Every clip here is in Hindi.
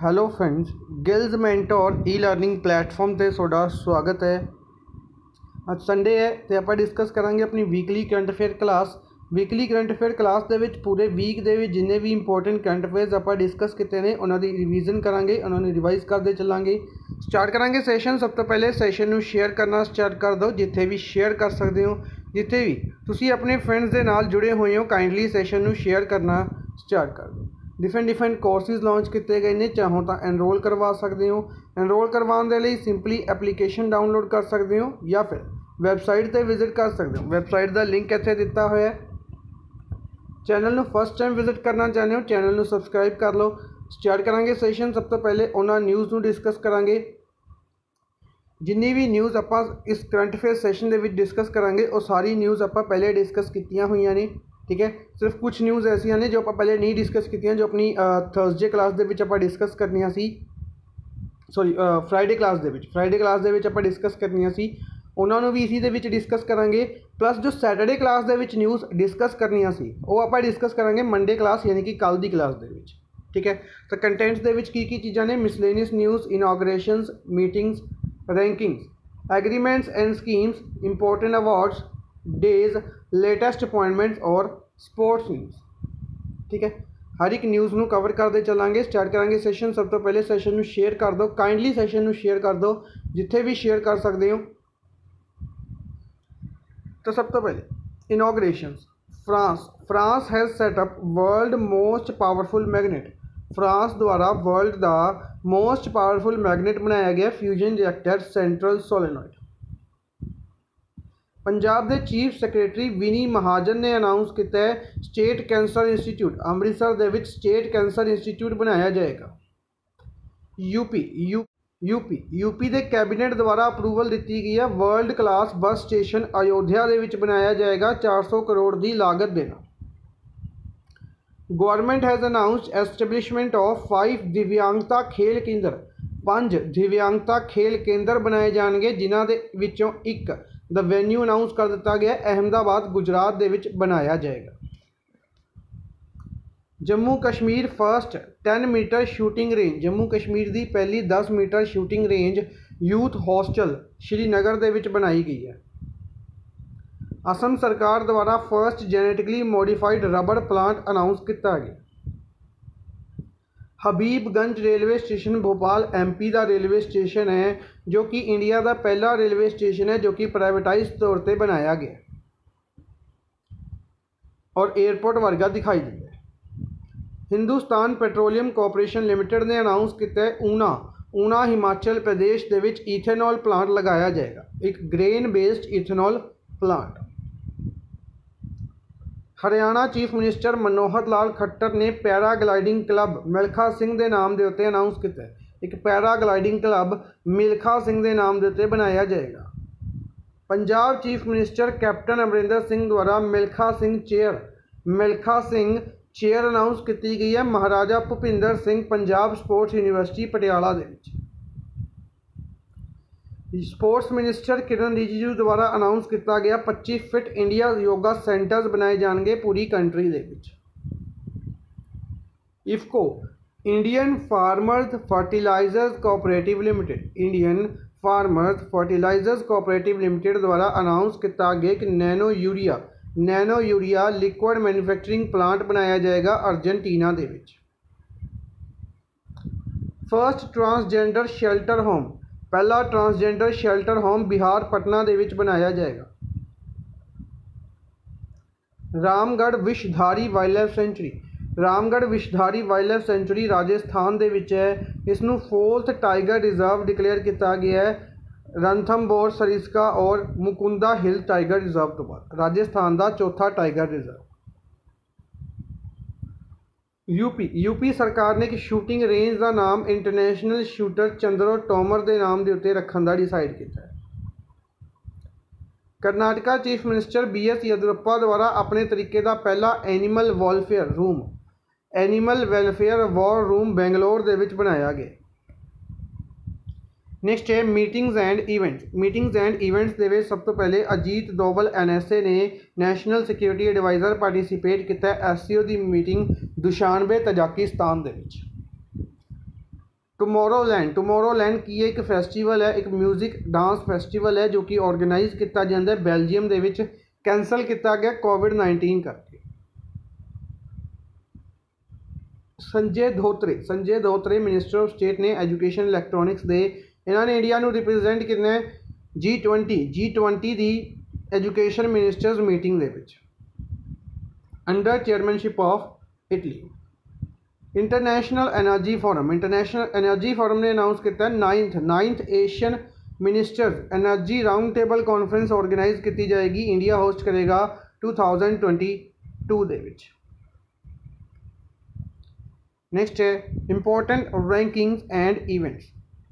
hello friends Gillz Mentor e learning platform ਤੇ ਤੁਹਾਡਾ ਸਵਾਗਤ ਹੈ ਅੱਜ ਸੰਡੇ ਹੈ ਤੇ ਆਪਾਂ ਡਿਸਕਸ ਕਰਾਂਗੇ ਆਪਣੀ weekly current affair class weekly current affair class ਦੇ ਵਿੱਚ ਪੂਰੇ ਵੀਕ ਦੇ ਵਿੱਚ ਜਿੰਨੇ ਵੀ ਇੰਪੋਰਟੈਂਟ ਕਰੰਟ ਅਫੇਅਰਸ ਆਪਾਂ ਡਿਸਕਸ ਕੀਤੇ ਨੇ ਉਹਨਾਂ ਦੀ ਰਿਵੀਜ਼ਨ ਕਰਾਂਗੇ ਉਹਨਾਂ ਨੂੰ ਰਿਵਾਈਜ਼ ਕਰਦੇ ਚੱਲਾਂਗੇ ਸਟਾਰਟ ਕਰਾਂਗੇ ਸੈਸ਼ਨ ਸਭ ਤੋਂ ਪਹਿਲੇ ਸੈਸ਼ਨ ਨੂੰ ਸ਼ੇਅਰ ਕਰਨਾ ਸਟਾਰਟ ਕਰ ਦਿਓ ਜਿੱਥੇ ਵੀ ਸ਼ੇਅਰ ਕਰ ਸਕਦੇ ਹੋ ਜਿੱਥੇ ਵੀ ਤੁਸੀਂ ਆਪਣੇ ਫਰੈਂਡਸ ਦੇ ਨਾਲ ਜੁੜੇ ਹੋਏ ਹੋ ਕਾਈਂਡਲੀ ਸੈਸ਼ਨ ਨੂੰ ਸ਼ੇਅਰ ਕਰਨਾ ਸਟਾਰਟ ਕਰ ਦਿਓ ਡਿਫਰੈਂਟ ਡਿਫਰੈਂਟ ਕੋਰਸਿਸ ਲਾਂਚ ਕੀਤੇ ਗਏ ਨੇ ਚਾਹੋ ਤਾਂ ਐਨਰੋਲ ਕਰਵਾ ਸਕਦੇ ਹੋ ਐਨਰੋਲ ਕਰਵਾਉਣ ਦੇ ਲਈ ਸਿੰਪਲੀ ਐਪਲੀਕੇਸ਼ਨ ਡਾਊਨਲੋਡ ਕਰ ਸਕਦੇ ਹੋ ਜਾਂ ਫਿਰ ਵੈਬਸਾਈਟ ਤੇ ਵਿਜ਼ਿਟ ਕਰ ਸਕਦੇ ਹੋ ਵੈਬਸਾਈਟ ਦਾ ਲਿੰਕ ਇੱਥੇ ਦਿੱਤਾ ਹੋਇਆ ਹੈ ਚੈਨਲ ਨੂੰ ਫਸਟ ਟਾਈਮ ਵਿਜ਼ਿਟ ਕਰਨਾ ਚਾਹੁੰਦੇ ਹੋ ਚੈਨਲ ਨੂੰ ਸਬਸਕ੍ਰਾਈਬ ਕਰ ਲਓ ਸਟਾਰਟ ਕਰਾਂਗੇ ਸੈਸ਼ਨ ਸਭ ਤੋਂ ਪਹਿਲੇ ਉਹਨਾਂ ਨਿਊਜ਼ ਨੂੰ ਡਿਸਕਸ ਕਰਾਂਗੇ ਜਿੰਨੀ ਵੀ ਨਿਊਜ਼ ਆਪਾਂ ਇਸ ਕਰੰਟ ਅਫੇਅਰ ਸੈਸ਼ਨ ਦੇ ਵਿੱਚ ਡਿਸਕਸ ਕਰਾਂਗੇ ਉਹ ਸਾਰੀ ਨਿਊਜ਼ ਆਪਾਂ ਪਹਿਲੇ ਡਿਸਕਸ ਕੀਤੀਆਂ ਹੋਈਆਂ ਨੇ ਠੀਕ ਹੈ ਸਿਰਫ ਕੁਝ ਨਿਊਜ਼ ਐਸੀਆਂ ਨੇ ਜੋ ਆਪਾਂ ਪਹਿਲੇ ਨਹੀਂ ਡਿਸਕਸ ਕੀਤੀਆਂ ਜੋ ਆਪਣੀ ਥਰਸਡੇ ਕਲਾਸ ਦੇ ਵਿੱਚ ਆਪਾਂ ਡਿਸਕਸ ਕਰਨੀਆਂ ਸੀ ਸੌਰੀ ਫਰਾਈਡੇ ਕਲਾਸ ਦੇ ਵਿੱਚ ਫਰਾਈਡੇ ਕਲਾਸ ਦੇ ਵਿੱਚ ਆਪਾਂ ਡਿਸਕਸ ਕਰਨੀਆਂ ਸੀ ਉਹਨਾਂ ਨੂੰ ਵੀ ਇਸੀ ਦੇ ਵਿੱਚ ਡਿਸਕਸ ਕਰਾਂਗੇ ਪਲੱਸ ਜੋ ਸੈਟਰਡੇ ਕਲਾਸ ਦੇ ਵਿੱਚ ਨਿਊਜ਼ ਡਿਸਕਸ ਕਰਨੀਆਂ ਸੀ ਉਹ ਆਪਾਂ ਡਿਸਕਸ ਕਰਾਂਗੇ ਮੰਡੇ ਕਲਾਸ ਯਾਨੀ ਕਿ ਕੱਲ ਦੀ ਕਲਾਸ ਦੇ ਵਿੱਚ ਠੀਕ ਹੈ ਤਾਂ ਕੰਟੈਂਟਸ ਦੇ ਵਿੱਚ ਕੀ ਕੀ ਚੀਜ਼ਾਂ ਨੇ miscellaneous news inaugurations meetings rankings agreements and schemes important awards days latest appointments ਔਰ ਸਪੋਰਟਸ ਨਿਊਜ਼ ਠੀਕ ਹੈ ਹਰ ਇੱਕ ਨਿਊਜ਼ ਨੂੰ ਕਵਰ ਕਰਦੇ ਚੱਲਾਂਗੇ ਸਟਾਰਟ ਕਰਾਂਗੇ ਸੈਸ਼ਨ ਸਭ ਤੋਂ ਪਹਿਲੇ ਸੈਸ਼ਨ ਨੂੰ ਸ਼ੇਅਰ ਕਰ ਦਿਓ ਕਾਈਂਡਲੀ ਸੈਸ਼ਨ ਨੂੰ ਸ਼ੇਅਰ ਕਰ ਦਿਓ ਜਿੱਥੇ ਵੀ ਸ਼ੇਅਰ ਕਰ ਸਕਦੇ ਹੋ तो सब तो पहले inauguration France France has set up world most powerful magnet France द्वारा वर्ल्ड का मोस्ट पावरफुल मैगनेट बनाया गया fusion reactor central solenoid Punjab ਦੇ ਚੀਫ ਸੈਕਟਰੀ ਵਿਨੀ ਮਹਾਜਨ ਨੇ ਅਨਾਉਂਸ ਕੀਤਾ ਹੈ ਸਟੇਟ ਕੈਂਸਰ ਇੰਸਟੀਚਿਊਟ ਅੰਮ੍ਰਿਤਸਰ ਦੇ ਵਿੱਚ ਸਟੇਟ ਕੈਂਸਰ ਇੰਸਟੀਚਿਊਟ ਬਣਾਇਆ ਜਾਏਗਾ। ਯੂਪੀ ਯੂਪੀ ਯੂਪੀ ਦੇ ਕੈਬਨਿਟ ਦੁਆਰਾ ਅਪਰੂਵਲ ਦਿੱਤੀ ਗਈ ਹੈ world class bus station Ayodhya ਦੇ ਵਿੱਚ ਬਣਾਇਆ ਜਾਏਗਾ 400 ਕਰੋੜ ਦੀ ਲਾਗਤ ਦੇ ਨਾਲ government has announced establishment of five ਦਿਵਿਆਂਗਤਾ ਖੇਲ ਕੇਂਦਰ ਪੰਜ ਦਿਵਿਆਂਗਤਾ ਖੇਲ ਕੇਂਦਰ ਬਣਾਏ ਜਾਣਗੇ, ਜਿਨ੍ਹਾਂ ਦੇ ਵਿੱਚੋਂ ਇੱਕ ਦਾ ਵੈਨਿਊ ਅਨਾਉਂਸ ਕਰ ਦਿੱਤਾ ਗਿਆ ਅਹਿਮਦਾਬਾਦ ਗੁਜਰਾਤ ਦੇ ਵਿੱਚ ਬਣਾਇਆ ਜਾਏਗਾ Jammu Kashmir first 10 metre shooting range Jammu Kashmir ਦੀ ਪਹਿਲੀ 10 metre shooting range youth hostel Srinagar ਦੇ ਵਿੱਚ ਬਣਾਈ ਗਈ ਹੈ ਅਸਮ ਸਰਕਾਰ ਦੁਆਰਾ first genetically modified rubber plant announce ਕੀਤਾ ਗਿਆ Habibganj railway station Bhopal MP का रेलवे स्टेशन है जो कि इंडिया का पहला रेलवे स्टेशन है जो कि प्राइवेटाइज तौर पर बनाया गया और एयरपोर्ट वर्गा दिखाई दिया हिंदुस्तान पेट्रोलियम कॉरपोरेशन लिमिटेड ने अनाउंस किया ऊना ऊना हिमाचल प्रदेश के ईथेनॉल प्लांट लगाया जाएगा एक grain based ethanol plant Haryana chief minister Manohar Lal Khattar ਨੇ ਪੈਰਾਗਲਾਈਡਿੰਗ ਕਲੱਬ ਮਿਲਖਾ ਸਿੰਘ ਦੇ ਨਾਮ ਦੇ ਉੱਤੇ ਅਨਾਉਂਸ ਕੀਤਾ ਹੈ ਇੱਕ ਪੈਰਾਗਲਾਈਡਿੰਗ ਕਲੱਬ ਮਿਲਖਾ ਸਿੰਘ ਦੇ ਨਾਮ ਦੇ ਉੱਤੇ ਬਣਾਇਆ ਜਾਏਗਾ Punjab chief minister captain Amarinder Singh ਦੁਆਰਾ Milkha Singh chair Milkha Singh chair announce ਕੀਤੀ ਗਈ ਹੈ ਮਹਾਰਾਜਾ ਭੁਪਿੰਦਰ ਸਿੰਘ ਪੰਜਾਬ ਸਪੋਰਟਸ ਯੂਨੀਵਰਸਿਟੀ ਪਟਿਆਲਾ ਦੇ ਵਿੱਚ ਸਪੋਰਟਸ ਮਿਨਿਸਟਰ ਕਿਰਨ ਰਿਜੀਜੂ ਦੁਆਰਾ ਅਨਾਉਂਸ ਕੀਤਾ ਗਿਆ 25 ਫਿਟ ਇੰਡੀਆ ਯੋਗਾ ਸੈਂਟਰਸ ਬਣਾਏ ਜਾਣਗੇ ਪੂਰੀ ਕੰਟਰੀ ਦੇ ਵਿੱਚ IFFCO Indian Farmers Fertilisers Cooperative Limited Indian Farmers Fertilisers Cooperative Limited ਦੁਆਰਾ ਅਨਾਉਂਸ ਕੀਤਾ ਗਿਆ ਕਿ nano urea nano urea liquid manufacturing plant ਬਣਾਇਆ ਜਾਏਗਾ ਅਰਜਨਟੀਨਾ ਦੇ ਵਿੱਚ ਫਰਸਟ ਟਰਾਂਸਜੈਂਡਰ ਸ਼ੈਲਟਰ ਹੋਮ ਪਹਿਲਾ transgender shelter home Bihar Patna ਦੇ ਵਿੱਚ ਬਣਾਇਆ ਜਾਏਗਾ Ramgarh Vishdhari wildlife sanctuary Ramgarh Vishdhari wildlife sanctuary Rajasthan ਦੇ ਵਿੱਚ ਹੈ ਇਸ ਨੂੰ ਫੋਰਥ ਟਾਈਗਰ ਰਿਜ਼ਰਵ ਡਿਕਲੇਅਰ ਕੀਤਾ ਗਿਆ ਹੈ ਰਣਥੰਭੌਰ ਸਰਿਸਕਾ ਔਰ ਮੁਕੁੰਦਾ ਹਿਲ ਟਾਈਗਰ ਰਿਜ਼ਰਵ ਤੋਂ ਬਾਅਦ ਰਾਜਸਥਾਨ ਦਾ ਚੌਥਾ ਟਾਈਗਰ ਰਿਜ਼ਰਵ ਯੂਪੀ ਯੂਪੀ ਸਰਕਾਰ ਨੇ ਇੱਕ ਸ਼ੂਟਿੰਗ ਰੇਂਜ ਦਾ ਨਾਮ ਇੰਟਰਨੈਸ਼ਨਲ ਸ਼ੂਟਰ ਚੰਦਰੋ ਟੋਮਰ ਦੇ ਨਾਮ ਦੇ ਉੱਤੇ ਰੱਖਣ ਦਾ ਡਿਸਾਈਡ ਕੀਤਾ ਹੈ। Karnataka chief minister B S Yediyurappa ਦੁਆਰਾ ਆਪਣੇ ਤਰੀਕੇ ਦਾ ਪਹਿਲਾ animal welfare room, animal welfare war room Bangalore ਦੇ ਵਿੱਚ ਬਣਾਇਆ ਗਿਆ। ਨੈਕਸਟ ਹੈ meetings and events meetings and events ਦੇ ਵਿੱਚ ਸਭ ਤੋਂ ਪਹਿਲੇ ਅਜੀਤ ਦੋਵਲ ਐਨਐਸਏ ਨੇ ਨੈਸ਼ਨਲ ਸਿਕਿਉਰਿਟੀ ਐਡਵਾਈਜ਼ਰ ਪਾਰਟਿਸਿਪੇਟ ਕੀਤਾ ਐਸਸੀਓ ਦੀ ਮੀਟਿੰਗ ਦੁਸ਼ਾਨਬੇ ਤਜਾਕਿਸਤਾਨ ਦੇ ਵਿੱਚ ਟਮੋਰੋਲੈਂਡ ਟਮੋਰੋਲੈਂਡ ਕੀ ਹੈ ਇੱਕ ਫੈਸਟੀਵਲ ਹੈ ਇੱਕ 뮤직 ਡਾਂਸ ਫੈਸਟੀਵਲ ਹੈ ਜੋ ਕਿ ਆਰਗੇਨਾਈਜ਼ ਕੀਤਾ ਜਾਂਦਾ ਹੈ ਬੈਲਜੀਅਮ ਦੇ ਵਿੱਚ ਕੈਂਸਲ ਕੀਤਾ ਗਿਆ ਕੋਵਿਡ 19 ਕਰਕੇ Sanjay Dhotre Sanjay Dhotre minister of state ਨੇ ਐਜੂਕੇਸ਼ਨ ਇਲੈਕਟ੍ਰੋਨਿਕਸ ਦੇ इन्होंने इंडिया को रिप्रजेंट है? जी ट्वेंटी जी ट्वेंटी की education minister meeting under chairmanship of Italy international energy forum international energy forum ने अनाउंस किया ninth ninth Asian minister energy round table conference organise की जाएगी। इंडिया होस्ट करेगा टू थाउज़ेंड ट्वेंटी टू के नेक्स्ट है important ranking and events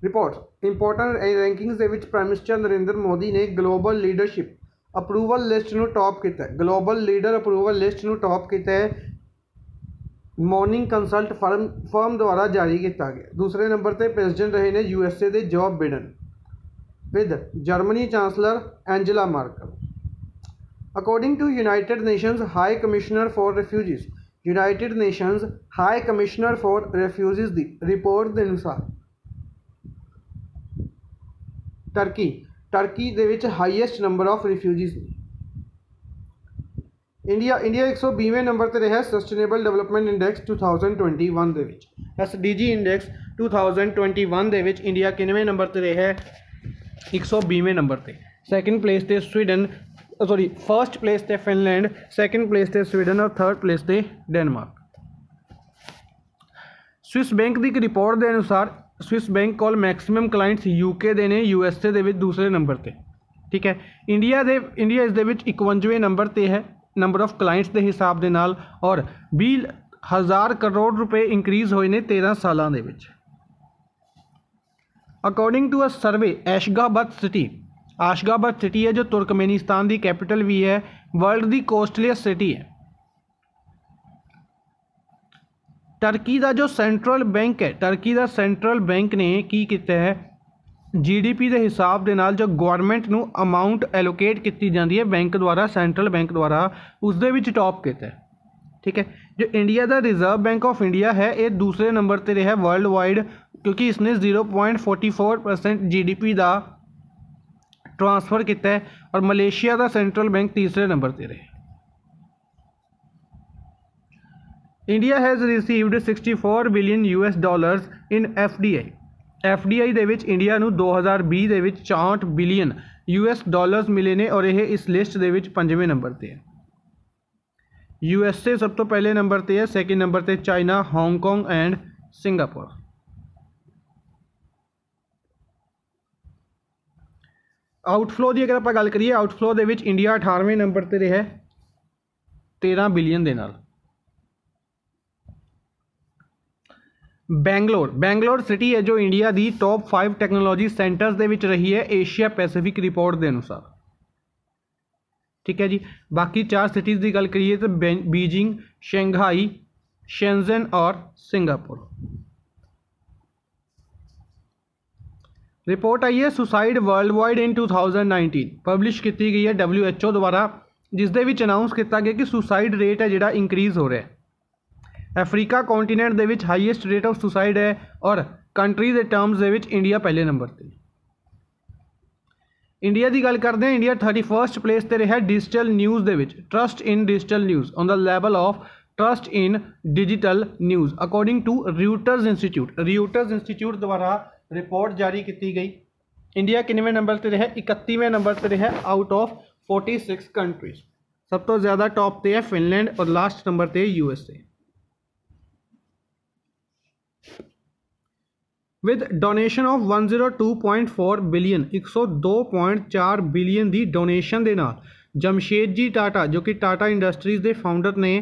report important ਰੈਂਕਿੰਗਸ ਦੇ ਵਿੱਚ ਪ੍ਰਾਈਮ ਮਿਨਿਸਟਰ ਨਰਿੰਦਰ ਮੋਦੀ ਨੇ ਗਲੋਬਲ ਲੀਡਰਸ਼ਿਪ ਅਪਰੂਵਲ ਲਿਸਟ ਨੂੰ ਟੌਪ ਕੀਤਾ ਹੈ ਗਲੋਬਲ ਲੀਡਰ ਅਪਰੂਵਲ ਲਿਸਟ ਨੂੰ ਟੌਪ ਕੀਤਾ ਹੈ ਮਾਰਨਿੰਗ ਕੰਸਲਟ ਫਰਮ ਫਰਮ ਦੁਆਰਾ ਜਾਰੀ ਕੀਤਾ ਗਿਆ ਦੂਸਰੇ ਨੰਬਰ ਤੇ ਪ੍ਰੈਜ਼ੀਡੈਂਟ ਰਹੇ ਨੇ ਯੂ ਐਸ ਏ ਦੇ Joe Biden with Germany chancellor Angela Merkel according to United Nations High Commissioner for Refugees United Nations High Commissioner for Refugees the report ਦੇ ਅਨੁਸਾਰ ਟਰਕੀ ਟਰਕੀ ਦੇ ਵਿੱਚ ਹਾਈਐਸਟ ਨੰਬਰ ਆਫ ਰਿਫਿਊਜੀਜ਼ ਨੇ ਇੰਡੀਆ ਇੰਡੀਆ 120ਵੇਂ ਨੰਬਰ ਤੇ ਰਿਹਾ ਸਸਟੇਨੇਬਲ ਡਿਵੈਲਪਮੈਂਟ ਇੰਡੈਕਸ 2021 ਦੇ ਵਿੱਚ ਐਸਡੀਜੀ ਇੰਡੈਕਸ 2021 ਦੇ ਵਿੱਚ ਇੰਡੀਆ ਕਿੰਨਵੇਂ ਨੰਬਰ ਤੇ ਰਿਹਾ 120ਵੇਂ ਨੰਬਰ ਤੇ ਸੈਕਿੰਡ ਪਲੇਸ ਤੇ ਸਵੀਡਨ ਸੌਰੀ ਫਰਸਟ ਪਲੇਸ ਤੇ ਫਿਨਲੈਂਡ ਸੈਕਿੰਡ ਪਲੇਸ ਤੇ ਸਵੀਡਨ ਔਰ ਥਰਡ ਪਲੇਸ ਤੇ ਡੈਨਮਾਰਕ ਸਵਿਸ ਬੈਂਕ ਦੀ ਇੱਕ ਰਿਪੋਰਟ ਦੇ ਅਨੁਸਾਰ ਸਵਿਸ ਬੈਂਕ ਕੋਲ ਮੈਕਸਿਮਮ ਕਲਾਇੰਟਸ ਯੂਕੇ ਦੇ ਨੇ ਯੂਐਸਏ ਦੇ ਵਿੱਚ ਦੂਸਰੇ ਨੰਬਰ ਤੇ। ਠੀਕ ਹੈ? ਇੰਡੀਆ ਦੇ ਇੰਡੀਆ ਇਸ ਦੇ ਵਿੱਚ 51ਵੇਂ ਨੰਬਰ ਤੇ ਹੈ ਨੰਬਰ ਆਫ ਕਲਾਇੰਟਸ ਦੇ ਹਿਸਾਬ ਦੇ ਨਾਲ ਔਰ 20 ਹਜ਼ਾਰ ਕਰੋੜ ਰੁਪਏ ਇਨਕਰੀਜ਼ ਹੋਏ ਨੇ 13 ਸਾਲਾਂ ਦੇ ਵਿੱਚ। According to a survey Ashgabat city Ashgabat city ਹੈ ਜੋ ਤੁਰਕਮੇਨਿਸਤਾਨ ਦੀ ਕੈਪੀਟਲ ਵੀ ਹੈ ਵਰਲਡ ਦੀ ਕੋਸਟਲੀਐਸਟ ਸਿਟੀ ਹੈ। ਟਰਕੀ ਦਾ ਜੋ ਸੈਂਟਰਲ ਬੈਂਕ ਹੈ ਟਰਕੀ ਦਾ ਸੈਂਟਰਲ ਬੈਂਕ ਨੇ ਕੀ ਕੀਤਾ ਹੈ ਜੀਡੀਪੀ ਦੇ ਹਿਸਾਬ ਦੇ ਨਾਲ ਜੋ ਗਵਰਨਮੈਂਟ ਨੂੰ ਅਮਾਉਂਟ ਐਲੋਕੇਟ ਕੀਤੀ ਜਾਂਦੀ ਹੈ ਬੈਂਕ ਦੁਆਰਾ ਸੈਂਟਰਲ ਬੈਂਕ ਦੁਆਰਾ ਉਸ ਦੇ ਵਿੱਚ ਟੌਪ ਕੀਤਾ ਹੈ ਠੀਕ ਹੈ ਜੋ India the reserve bank of India ਹੈ ਇਹ ਦੂਸਰੇ ਨੰਬਰ ਤੇ ਰਿਹਾ ਵਰਲਡ ਵਾਈਡ ਕਿਉਂਕਿ ਇਸਨੇ 0.44% ਜੀਡੀਪੀ ਦਾ ਟ੍ਰਾਂਸਫਰ ਕੀਤਾ ਹੈ ਔਰ ਮਲੇਸ਼ੀਆ ਦਾ ਸੈਂਟਰਲ ਬੈਂਕ ਤੀਸਰੇ ਨੰਬਰ ਤੇ ਰਿਹਾ India has received 64 billion US dollars in FDI FDI ਦੇ ਵਿੱਚ ਇੰਡੀਆ ਨੂੰ 2020 ਦੇ ਵਿੱਚ 64 ਬਿਲੀਅਨ ਯੂਐਸ ਡਾਲਰਸ ਮਿਲੇ ਨੇ ਔਰ ਇਹ ਇਸ ਲਿਸਟ ਦੇ ਵਿੱਚ ਪੰਜਵੇਂ ਨੰਬਰ ਤੇ ਹੈ। ਯੂਐਸਏ ਸਭ ਤੋਂ ਪਹਿਲੇ ਨੰਬਰ ਤੇ ਹੈ ਸੈਕਿੰਡ ਨੰਬਰ ਤੇ China Hong Kong and Singapore outflow ਦੀ ਅਗਰ ਆਪਾਂ ਗੱਲ ਕਰੀਏ ਆਊਟਫਲੋ ਦੇ ਵਿੱਚ ਇੰਡੀਆ 18ਵੇਂ ਨੰਬਰ ਤੇ ਰਿਹਾ 13 ਬਿਲੀਅਨ ਦੇ ਨਾਲ। ਬੈਂਗਲੌਰ ਬੈਂਗਲੌਰ ਸਿਟੀ ਹੈ ਜੋ ਇੰਡੀਆ ਦੀ ਟੌਪ 5 ਟੈਕਨੋਲੋਜੀ ਸੈਂਟਰਸ ਦੇ ਵਿੱਚ ਰਹੀ ਹੈ ਏਸ਼ੀਆ ਪੈਸੀਫਿਕ ਰਿਪੋਰਟ ਦੇ ਅਨੁਸਾਰ ਠੀਕ ਹੈ ਜੀ ਬਾਕੀ ਚਾਰ ਸਿਟੀਜ਼ ਦੀ ਗੱਲ ਕਰੀਏ ਤਾਂ ਬੀਜਿੰਗ ਸ਼ੰਘਾਈ ਸ਼ੈਂਜ਼ਨ ਔਰ ਸਿੰਗਾਪੁਰ ਰਿਪੋਰਟ ਆਈ ਹੈ suicide worldwide in 2019 publish ਕੀਤੀ ਗਈ ਹੈ WHO ਦੁਆਰਾ ਜਿਸ ਦੇ ਵਿੱਚ ਅਨਾਉਂਸ ਕੀਤਾ ਗਿਆ ਕਿ ਸੁਸਾਈਡ ਰੇਟ ਹੈ ਜਿਹੜਾ ਇਨਕਰੀਜ਼ ਹੋ ਰਿਹਾ ਹੈ ਅਫਰੀਕਾ ਕੰਟੀਨੈਂਟ ਦੇ ਵਿੱਚ ਹਾਈਐਸਟ ਰੇਟ ਆਫ ਸੁਸਾਈਡ ਹੈ ਔਰ ਕੰਟਰੀ ਦੇ ਟਰਮਸ ਦੇ ਵਿੱਚ ਇੰਡੀਆ ਪਹਿਲੇ ਨੰਬਰ ਤੇ ਇੰਡੀਆ ਦੀ ਗੱਲ ਕਰਦੇ ਹਾਂ ਇੰਡੀਆ 31st ਪਲੇਸ ਤੇ ਰਿਹਾ ਡਿਜੀਟਲ ਨਿਊਜ਼ ਦੇ ਵਿੱਚ trust in digital news on the level of trust in digital news according to Reuters Institute Reuters Institute ਦੁਆਰਾ ਰਿਪੋਰਟ ਜਾਰੀ ਕੀਤੀ ਗਈ ਇੰਡੀਆ ਕਿੰਨਵੇਂ ਨੰਬਰ ਤੇ ਰਿਹਾ 31ਵੇਂ ਨੰਬਰ ਤੇ ਰਿਹਾ ਆਊਟ ਆਫ 46 ਕੰਟਰੀਜ਼ ਸਭ ਤੋਂ ਜ਼ਿਆਦਾ ਟੌਪ ਤੇ ਹੈ ਫਿਨਲੈਂਡ ਔਰ ਲਾਸਟ ਨੰਬਰ ਤੇ you S A with donation of 102.4 billion 102.4 billion the donation ਦੇ ਨਾਲ ਜਮਸ਼ੇਦਜੀ ਟਾਟਾ ਜੋ ਕਿ ਟਾਟਾ ਇੰਡਸਟਰੀਜ਼ ਦੇ ਫਾਊਂਡਰ ਨੇ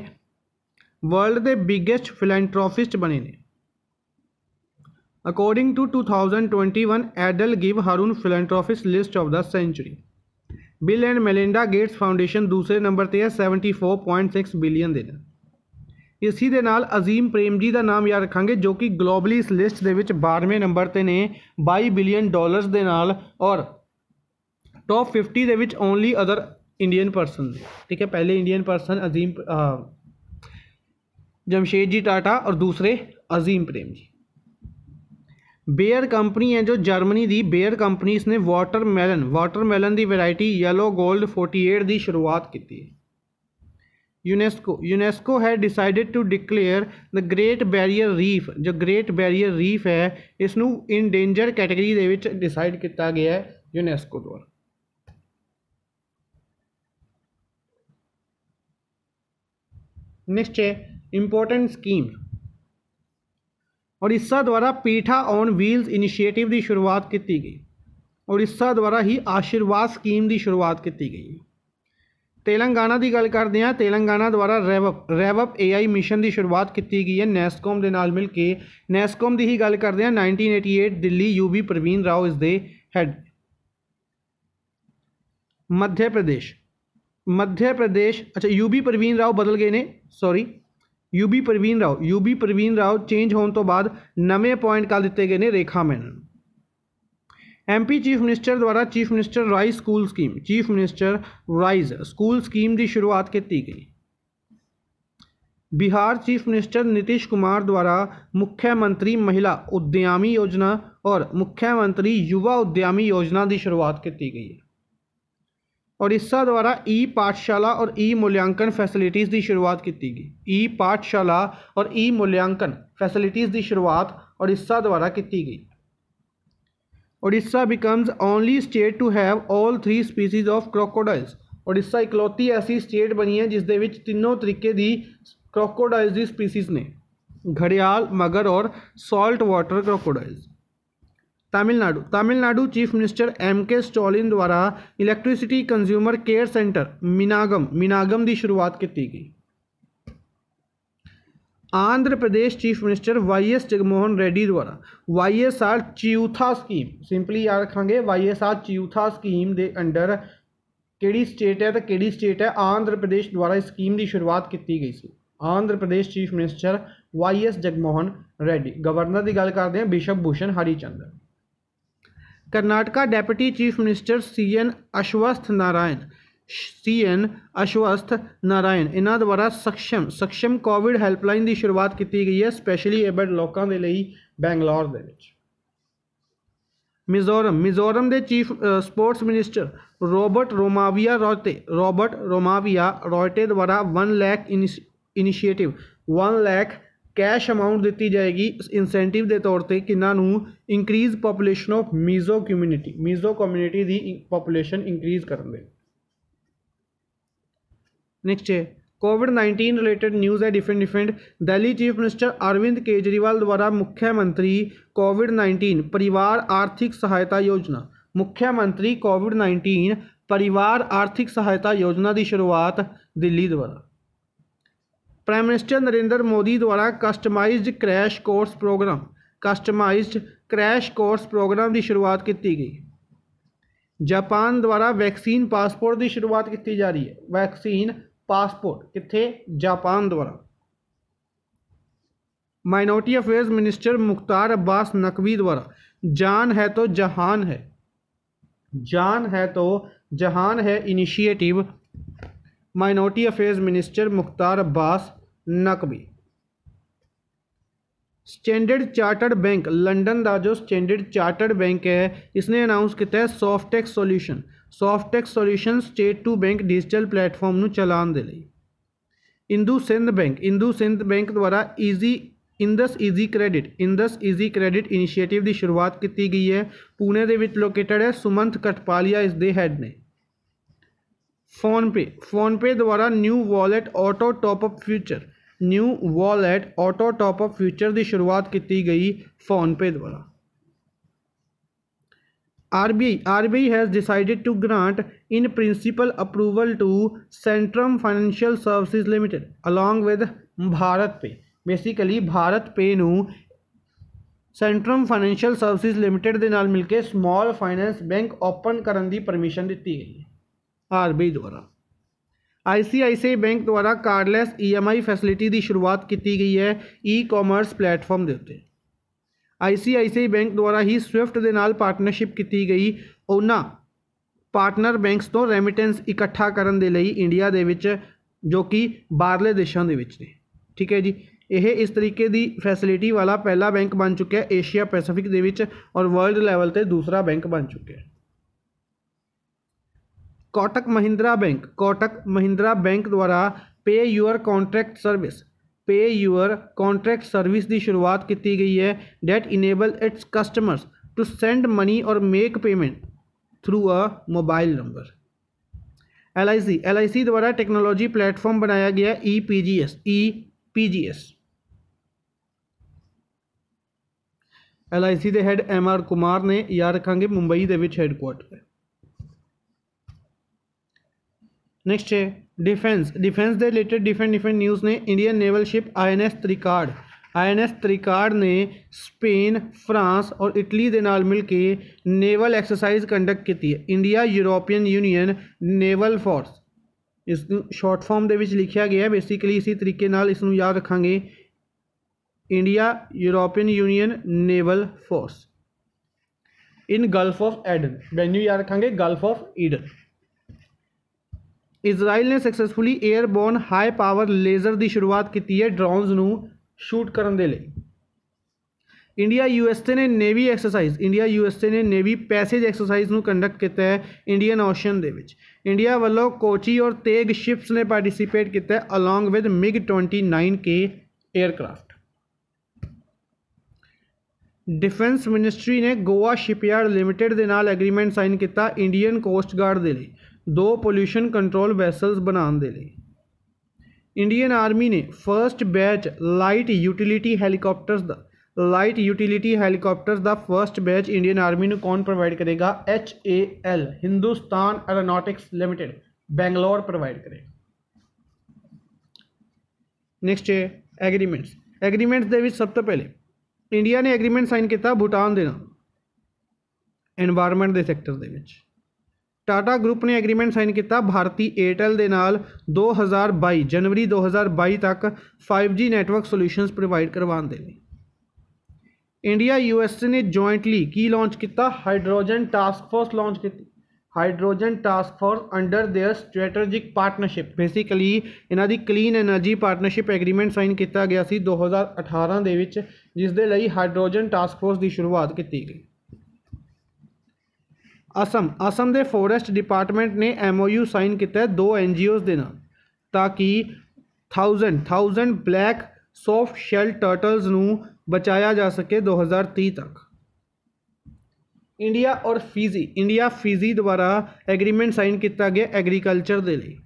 ਵਰਲਡ ਦੇ ਬਿਗੇਸਟ ਫਿਲੈਂਥਰੋਪਿਸਟ ਬਣੇ ਨੇ according to 2021 EdelGive Hurun philanthropist list of the century Bill and Melinda Gates Foundation ਦੂਸਰੇ ਨੰਬਰ ਤੇ ਹੈ 74.6 ਬਿਲੀਅਨ ਦੇ ਨਾਲ ਇਸੀ ਦੇ ਨਾਲ ਅਜ਼ੀਮ ਪ੍ਰੇਮ ਜੀ ਦਾ ਨਾਮ ਯਾਦ ਰੱਖਾਂਗੇ ਜੋ ਕਿ ਗਲੋਬਲੀ ਇਸ ਲਿਸਟ ਦੇ ਵਿੱਚ 12ਵੇਂ ਨੰਬਰ ਤੇ ਨੇ 22 ਬਿਲੀਅਨ ਡਾਲਰਸ ਦੇ ਨਾਲ ਔਰ ਟੌਪ 50 ਦੇ ਵਿੱਚ ਓਨਲੀ ਅਦਰ ਇੰਡੀਅਨ ਪਰਸਨ ਠੀਕ ਹੈ ਪਹਿਲੇ ਇੰਡੀਅਨ ਪਰਸਨ ਅਜ਼ੀਮ ਜਮਸ਼ੇਦ ਜੀ ਟਾਟਾ ਔਰ ਦੂਸਰੇ ਅਜ਼ੀਮ ਪ੍ਰੇਮ ਜੀ बेयर कंपनी है जो जर्मनी दी बेयर कंपनी इसने वाटरमेलन वाटरमेलन की variety yellow gold forty eight की शुरुआत की यूनेस्को यूनेस्को है decided to declare the great barrier reef जो ग्रेट बैरीयर रीफ है, इसनों इन डेंजर कैटेगरी के डिसाइड किया गया है यूनेस्को द्वारा। नेक्स्ट है इंपॉर्टेंट स्कीम उड़ीसा द्वारा पीठा ऑन व्हील्स इनिशिएटिव की शुरुआत की गई। उड़ीसा द्वारा ही आशीर्वाद स्कीम की शुरुआत की गई। तेलंगाना की गल करते हैं तेलंगाना द्वारा rev up rev up A I mission की शुरुआत की गई है नैसकॉम के नाल मिल के नैसकॉम की ही गल करते हैं nineteen eighty eight Delhi U B Praveen Rao is the head Madhya Pradesh Madhya Pradesh अच्छा यू बी प्रवीण राव बदल गए ने sorry U B Praveen Rao U B Praveen Rao change होने तो बाद नवे अपॉइंट कर दिए गए ने Rekha Menon M P chief minister द्वारा chief minister rise school scheme chief minister rise school scheme की शुरुआत की गई। बिहार चीफ मिनिस्टर नीतीश कुमार द्वारा मुख्यमंत्री महिला उद्यमी योजना और मुख्यमंत्री युवा उद्यमी योजना की शुरुआत की गई है। उड़ीसा द्वारा ई पाठशाला और ई मूल्यांकन फैसिलिटीज़ की शुरुआत की गई। ई पाठशाला और ई मूल्यांकन फैसिलिटीज़ की शुरुआत उड़ीसा द्वारा की गई। Orissa becomes only state to have all three species of crocodiles Orissa इकलौती ऐसी स्टेट बनी है जिस तीनों तरीके की क्रोकोडाइल्स की स्पीसीज ने। घड़ियाल, मगर और salt water crocodiles Tamil Nadu. Tamil Nadu chief minister M K Stalin द्वारा electricity consumer care centre Minnagam. Minnagam की शुरुआत की गई Andhra Pradesh chief minister Y S Jaganmohan Reddy द्वारा Y S R Cheyutha scheme, simply याद रखा Y S R Cheyutha scheme के अंडर कि स्टेट है तो कि स्टेट है, आंध्र प्रदेश द्वारा इस स्कीम की शुरुआत की गई सी। Andhra Pradesh chief minister Y S Jaganmohan Reddy, governor की गल करते हैं, Biswa Bhushan Harichandra. Karnataka deputy chief minister C N Ashwath Narayan C N Ashwath Narayan इन्हों द्वारा सक्षम सक्षम कोविड हैल्पलाइन की शुरुआत की गई है स्पैशली एबल्ड लोगों के लिए बैंगलोर मिजोरम मिजोरम के chief sports minister Robert Romawia Royte Robert Romawia Royte द्वारा one lakh initiative one lakh cash amount दी जाएगी इंसेंटिव के तौर पर कि increase population of Mizo community Mizo community की पॉपूलेशन इंक्रीज करने नेक्स्ट है, कोविड नाइनटीन रिलेटेड न्यूज़ है different different Delhi chief minister Arvind Kejriwal द्वारा मुख्यमंत्री कोविड नाइनटीन, परिवार आर्थिक सहायता योजना। मुख्यमंत्री कोविड नाइनटीन, परिवार आर्थिक सहायता योजना की शुरुआत दिल्ली द्वारा। प्राइम मिनिस्टर नरेंद्र मोदी द्वारा customised crash course programme customised crash course programme की शुरुआत की गई। जापान द्वारा वैक्सीन पासपोर्ट की शुरुआत की जा रही है। वैक्सीन पासपोर्ट, कितने? जापान द्वारा। Minority affairs minister Mukhtar Abbas Naqvi द्वारा, जान है तो जहान है। जान है तो जहान है, initiative, minority affairs minister Mukhtar Abbas Naqvi. Standard chartered bank London का जो स्टैंडर्ड चार्टर्ड बैंक है, इसने अनाउंस किया Softtex solution Softtex solution state to bank digital platform चलाने के लिए IndusInd bank IndusInd bank द्वारा easy Indus easy credit Indus easy credit initiative की शुरुआत की गई है पुणे के लोकेटेड है Sumant Kathpalia is the head ने फोनपे फोनपे द्वारा new wallet auto top up future new wallet auto top up future की शुरुआत की गई फोनपे द्वारा R B I R B I has decided to grant in principle approval to Centrum financial services limited along with BharatPe basically Bharat पे सेंट्रम फाइनेंशियल सर्विसेज़ लिमिटेड के नाल मिलकर स्मॉल फाइनेंस बैंक ओपन करने की परमिशन दी गई है आर बी आई द्वारा I C I C I bank द्वारा cardless E M I I C I C I bank द्वारा ही स्विफ्ट के नाल पार्टनरशिप की गई उन्हों पार्टनर बैंक्स तो रेमिटेंस इकट्ठा करने के लिए इंडिया के जो कि बारले देशों के दे ठीक है जी? ये इस तरीके की फैसिलिटी वाला पहला बैंक बन चुका है एशिया पैसिफिक और वर्ल्ड लैवल से दूसरा बैंक बन चुक है। कोटक महिंद्रा बैंक, कोटक महिंद्रा बैंक द्वारा pay your contract service pay your contract service ਦੀ ਸ਼ੁਰੂਆਤ ਕੀਤੀ ਗਈ ਹੈ that enable its customers to send money ਔਰ make payment through a mobile number L I C L I C द्वारा टेक्नोलॉजी प्लेटफॉर्म बनाया गया E P G S E P G S L I C के हैड एम आर कुमार ने याद रखा मुंबई के हैडकुआटर है ਨੈਕਸਟ ਹੈ ਡਿਫੈਂਸ ਡਿਫੈਂਸ ਦੇ ਰਿਲੇਟਡ ਡਿਫਰੈਂਟ ਡਿਫਰੈਂਟ ਨਿਊਜ਼ ਨੇ Indian naval ship INS Trikand INS Trikand ਨੇ ਸਪੇਨ ਫਰਾਂਸ ਔਰ ਇਟਲੀ ਦੇ ਨਾਲ ਮਿਲ ਕੇ ਨੇਵਲ ਐਕਸਰਸਾਈਜ਼ ਕੰਡਕਟ ਕੀਤੀ ਹੈ India European Union naval force ਇਸ ਨੂੰ ਸ਼ਾਰਟ ਫਾਰਮ ਦੇ ਵਿੱਚ ਲਿਖਿਆ ਗਿਆ ਹੈ ਬੇਸਿਕਲੀ ਇਸੇ ਤਰੀਕੇ ਨਾਲ ਇਸ ਨੂੰ ਯਾਦ ਰੱਖਾਂਗੇ India European Union naval force in Gulf of Aden venue ਯਾਦ ਰੱਖਾਂਗੇ ਗਲਫ ਆਫ ਈਡਨ ਇਜ਼ਰਾਈਲ ਨੇ successfully airborne high power laser ਦੀ ਸ਼ੁਰੂਆਤ ਕੀਤੀ ਹੈ ਡਰੋਨਸ ਨੂੰ ਸ਼ੂਟ ਕਰਨ ਦੇ ਲਈ। ਇੰਡੀਆ ਯੂਐਸਏ ਨੇ ਨੇਵੀ ਐਕਸਰਸਾਈਜ਼ ਇੰਡੀਆ ਯੂਐਸਏ ਨੇ ਨੇਵੀ ਪੈਸੇਜ ਐਕਸਰਸਾਈਜ਼ ਨੂੰ ਕੰਡਕਟ ਕੀਤਾ ਹੈ ਇੰਡੀਅਨ ਓਸ਼ਨ ਦੇ ਵਿੱਚ। ਇੰਡੀਆ ਵੱਲੋਂ ਕੋਚੀ ਔਰ ਤੇਗ ਸ਼ਿਪਸ ਨੇ ਪਾਰਟਿਸਿਪੇਟ ਕੀਤਾ ਹੈ along with MiG 29 K aircraft defence ministry ਨੇ ਗੋਆ ਸ਼ਿਪਯਾਰਡ ਲਿਮਟਿਡ ਦੇ ਨਾਲ ਐਗਰੀਮੈਂਟ ਸਾਈਨ ਕੀਤਾ ਇੰਡੀਅਨ ਕੋਸਟ ਗਾਰਡ ਦੇ ਲਈ। दो पोल्यूशन कंट्रोल वैसल्स बनाने के लिए इंडियन आर्मी ने first batch light utility helicopters light utility helicopter का फस्ट बैच इंडियन आर्मी ने कौन प्रोवाइड करेगा? H A L Hindustan aeronautics limited Bangalore provide करेगा। नैक्सट है एग्रीमेंट्स एग्रीमेंट्स के सब तो पहले इंडिया ने एग्रीमेंट साइन किया भूटान के नाम एनवायरमेंट के सैक्टर ਟਾਟਾ ਗਰੁੱਪ ਨੇ ਐਗਰੀਮੈਂਟ ਸਾਈਨ ਕੀਤਾ ਭਾਰਤੀ Airtel ਦੇ ਨਾਲ 2022 ਜਨਵਰੀ 2022 ਤੱਕ 5G ਨੈਟਵਰਕ ਸੋਲੂਸ਼ਨਸ ਪ੍ਰੋਵਾਈਡ ਕਰਵਾਉਣ ਦੇ ਲਈ। ਇੰਡੀਆ ਯੂਐਸ ਨੇ ਜੁਆਇੰਟਲੀ ਕੀ ਲਾਂਚ ਕੀਤਾ? ਹਾਈਡਰੋਜਨ ਟਾਸਕ ਫੋਰਸ ਲਾਂਚ ਕੀਤੀ। Hydrogen task force under their strategic partnership. Basically ਇਹਨਾਂ ਦੀ clean energy partnership agreement sign ਕੀਤਾ ਗਿਆ ਸੀ 2018 ਦੇ ਵਿੱਚ, ਜਿਸ ਦੇ ਲਈ ਹਾਈਡਰੋਜਨ ਟਾਸਕ ਫੋਰਸ ਦੀ ਸ਼ੁਰੂਆਤ ਕੀਤੀ ਗਈ। ਅਸਮ ਅਸਮ ਦੇ ਫੋਰੈਸਟ ਡਿਪਾਰਟਮੈਂਟ ਨੇ ਐਮਓਯੂ ਸਾਈਨ ਕੀਤਾ ਦੋ ਐਨਜੀਓਜ਼ ਦੇ ਨਾਲ ਤਾਂ ਕਿ 1000 1000 ਬਲੈਕ ਸੌਫਟ ਸ਼ੈਲ ਟਰਟਲਸ ਨੂੰ ਬਚਾਇਆ ਜਾ ਸਕੇ 2030 ਤੱਕ ਇੰਡੀਆ ਔਰ ਫੀਜੀ ਇੰਡੀਆ ਫੀਜੀ ਦੁਆਰਾ ਐਗਰੀਮੈਂਟ ਸਾਈਨ ਕੀਤਾ ਗਿਆ ਐਗਰੀਕਲਚਰ ਦੇ ਲਈ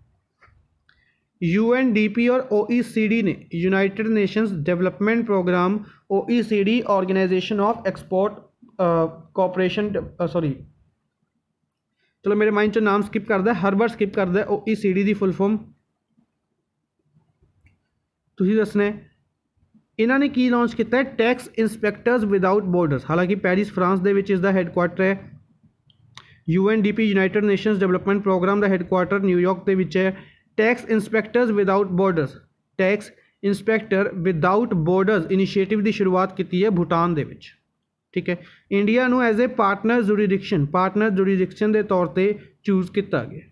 यूएनडीपी और ओईसीडी ने united nations development programme OECD organisation of export cooperation sorry ਚਲੋ ਮੇਰੇ ਮਾਈਂਡ ਚੋਂ ਨਾਮ ਸਕਿਪ ਕਰਦਾ ਹਰ ਵਾਰ ਸਕਿਪ ਕਰਦਾ ਉਹ ਈ ਸੀ ਡੀ ਦੀ ਫੁੱਲ ਫਾਰਮ ਤੁਸੀਂ ਦੱਸਣਾ ਇਹਨਾਂ ਨੇ ਕੀ ਲਾਂਚ ਕੀਤਾ ਹੈ ਟੈਕਸ ਇਨਸਪੈਕਟਰਸ ਵਿਦਆਊਟ ਬਾਰਡਰਸ ਹਾਲਾਂਕਿ ਪੈਰਿਸ ਫਰਾਂਸ ਦੇ ਵਿੱਚ ਇਸ ਦਾ ਹੈੱਡਕੁਆਟਰ ਹੈ UNDP united nations development programme ਦਾ ਹੈੱਡਕੁਆਟਰ ਨਿਊਯਾਰਕ ਦੇ ਵਿੱਚ ਹੈ tax inspectors without borders tax inspector without borders initiative ਦੀ ਸ਼ੁਰੂਆਤ ਕੀਤੀ ਹੈ ਭੂਟਾਨ ਦੇ ਵਿੱਚ ਠੀਕ ਹੈ। ਇੰਡੀਆ ਨੂੰ as a partner jurisdiction partner jurisdiction ਦੇ ਤੌਰ ਤੇ ਚੂਜ਼ ਕੀਤਾ ਗਿਆ।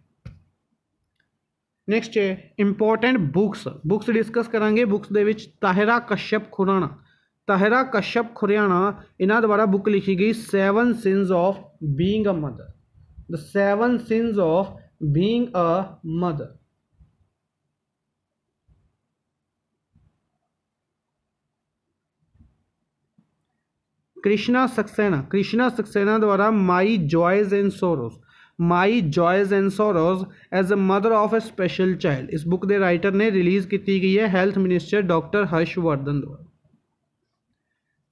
ਨੈਕਸਟ ਹੈ ਇੰਪੋਰਟੈਂਟ ਬੁੱਕਸ ਬੁੱਕਸ ਡਿਸਕਸ ਕਰਾਂਗੇ। ਬੁੱਕਸ ਦੇ ਵਿੱਚ ਤਾਹਿਰਾ ਕਸ਼ਪ ਖੁਰਾਣਾ। ਤਾਹਿਰਾ ਕਸ਼ਪ ਖੁਰਿਆਣਾ ਇਹਨਾਂ ਦੁਆਰਾ ਬੁੱਕ ਲਿਖੀ ਗਈ seven sins of being a mother the seven sins of being a mother Krishna Saxena Krishna Saxena द्वारा my joys and sorrows, my joys and sorrows as a mother of a special child. इस बुक के राइटर ने रिलीज़ की गई है हेल्थ मिनिस्टर डॉक्टर हर्षवर्धन द्वारा।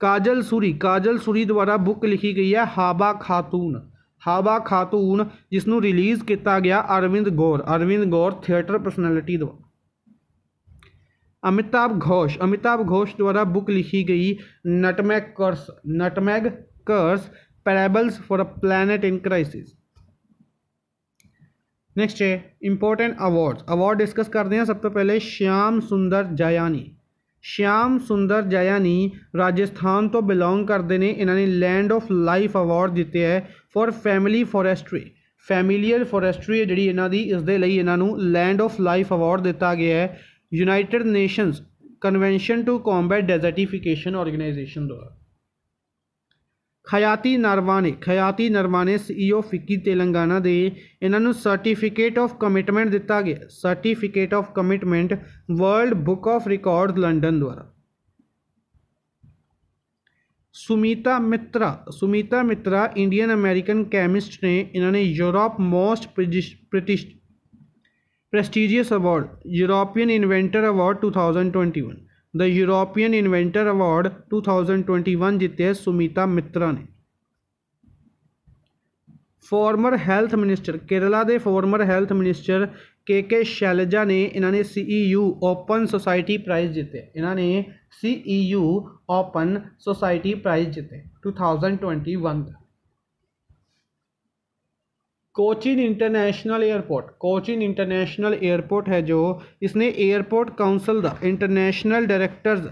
काजल सूरी काजल सूरी द्वारा बुक लिखी गई है हाबा खातून हाबा खातून, जिसनों रिलीज़ किया गया अरविंद गौर अरविंद गौर थिएटर परसनैलिटी द्वारा। अमिताभ घोष। अमिताभ घोष द्वारा बुक लिखी गई nutmeg curse nutmeg curse parables for a planet in crisis. Next है इंपॉर्टेंट अवार्ड्स। अवार्ड डिस्कस करते हैं सब तो पहले श्याम सुंदर जयानी। श्याम सुंदर जयानी राजस्थान तो बिलोंग करते हैं। इन्होंने लैंड ऑफ़ लाइफ अवार्ड दिते है for family forestry familiar forestry है जी इन्हों की इस लैंड ऑफ़ लाइफ अवार्ड दिता गया है। united nations convention to combat desertification organisation ਦੁਆਰਾ ਖਯਾਤੀ ਨਰਵਾਨੇ ਖਯਾਤੀ ਨਰਵਾਨੇ ਸੀਈਓ ਫਿੱਕੀ ਤੇਲੰਗਾਨਾ ਦੇ ਇਹਨਾਂ ਨੂੰ ਸਰਟੀਫਿਕੇਟ ਆਫ ਕਮਿਟਮੈਂਟ ਦਿੱਤਾ ਗਿਆ certificate of commitment World Book of Records London ਦੁਆਰਾ ਸੁਮੀਤਾ ਮਿੱਤਰਾ ਸੁਮੀਤਾ ਮਿੱਤਰਾ ਇੰਡੀਅਨ ਅਮਰੀਕਨ ਕੈਮਿਸਟ ਨੇ ਇਹਨਾਂ ਨੇ Europe most prestigious award European inventor award 2021 the European inventor award 2021 ਜਿੱਤੇ ਸੁਮੀਤਾ ਮਿੱਤਰਾ ਨੇ ਫਾਰਮਰ ਹੈਲਥ ਮਿਨਿਸਟਰ ਕੇਰਲਾ ਦੇ former health minister K K Shailaja ਨੇ ਇਹਨਾਂ ਨੇ ਸੀਈਯੂ ਓਪਨ ਸੋਸਾਇਟੀ ਪ੍ਰਾਈਜ਼ ਜਿੱਤੇ ਇਹਨਾਂ ਨੇ ਸੀਈਯੂ ਓਪਨ सोसाइटी प्राइज जीते 2021 Cochin international airport, Cochin international airport है जो इसने airport council, the international directors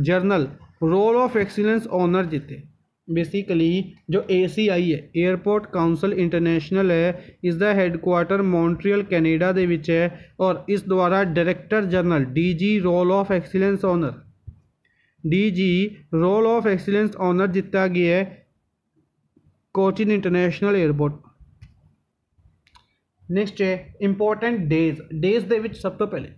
journal, role of excellence, honour जीते। बेसिकली जो ए सी आई है, एयरपोर्ट काउंसिल इंटरनेशनल है, इसका द हैडकुआटर मॉन्ट्रियल, कैनेडा ਦੇ ਵਿੱਚ ਹੈ ਔਰ ਇਸ ਦੁਆਰਾ director general D G role of excellence honour role of excellence, honour जीता गया है कोचिन इंटरनेशनल एयरपोर्ट। ਨੈਕਸਟ ਹੈ ਇੰਪੋਰਟੈਂਟ ਡੇਜ਼ ਡੇਜ਼ ਦੇ ਵਿੱਚ ਸਭ ਤੋਂ ਪਹਿਲੇ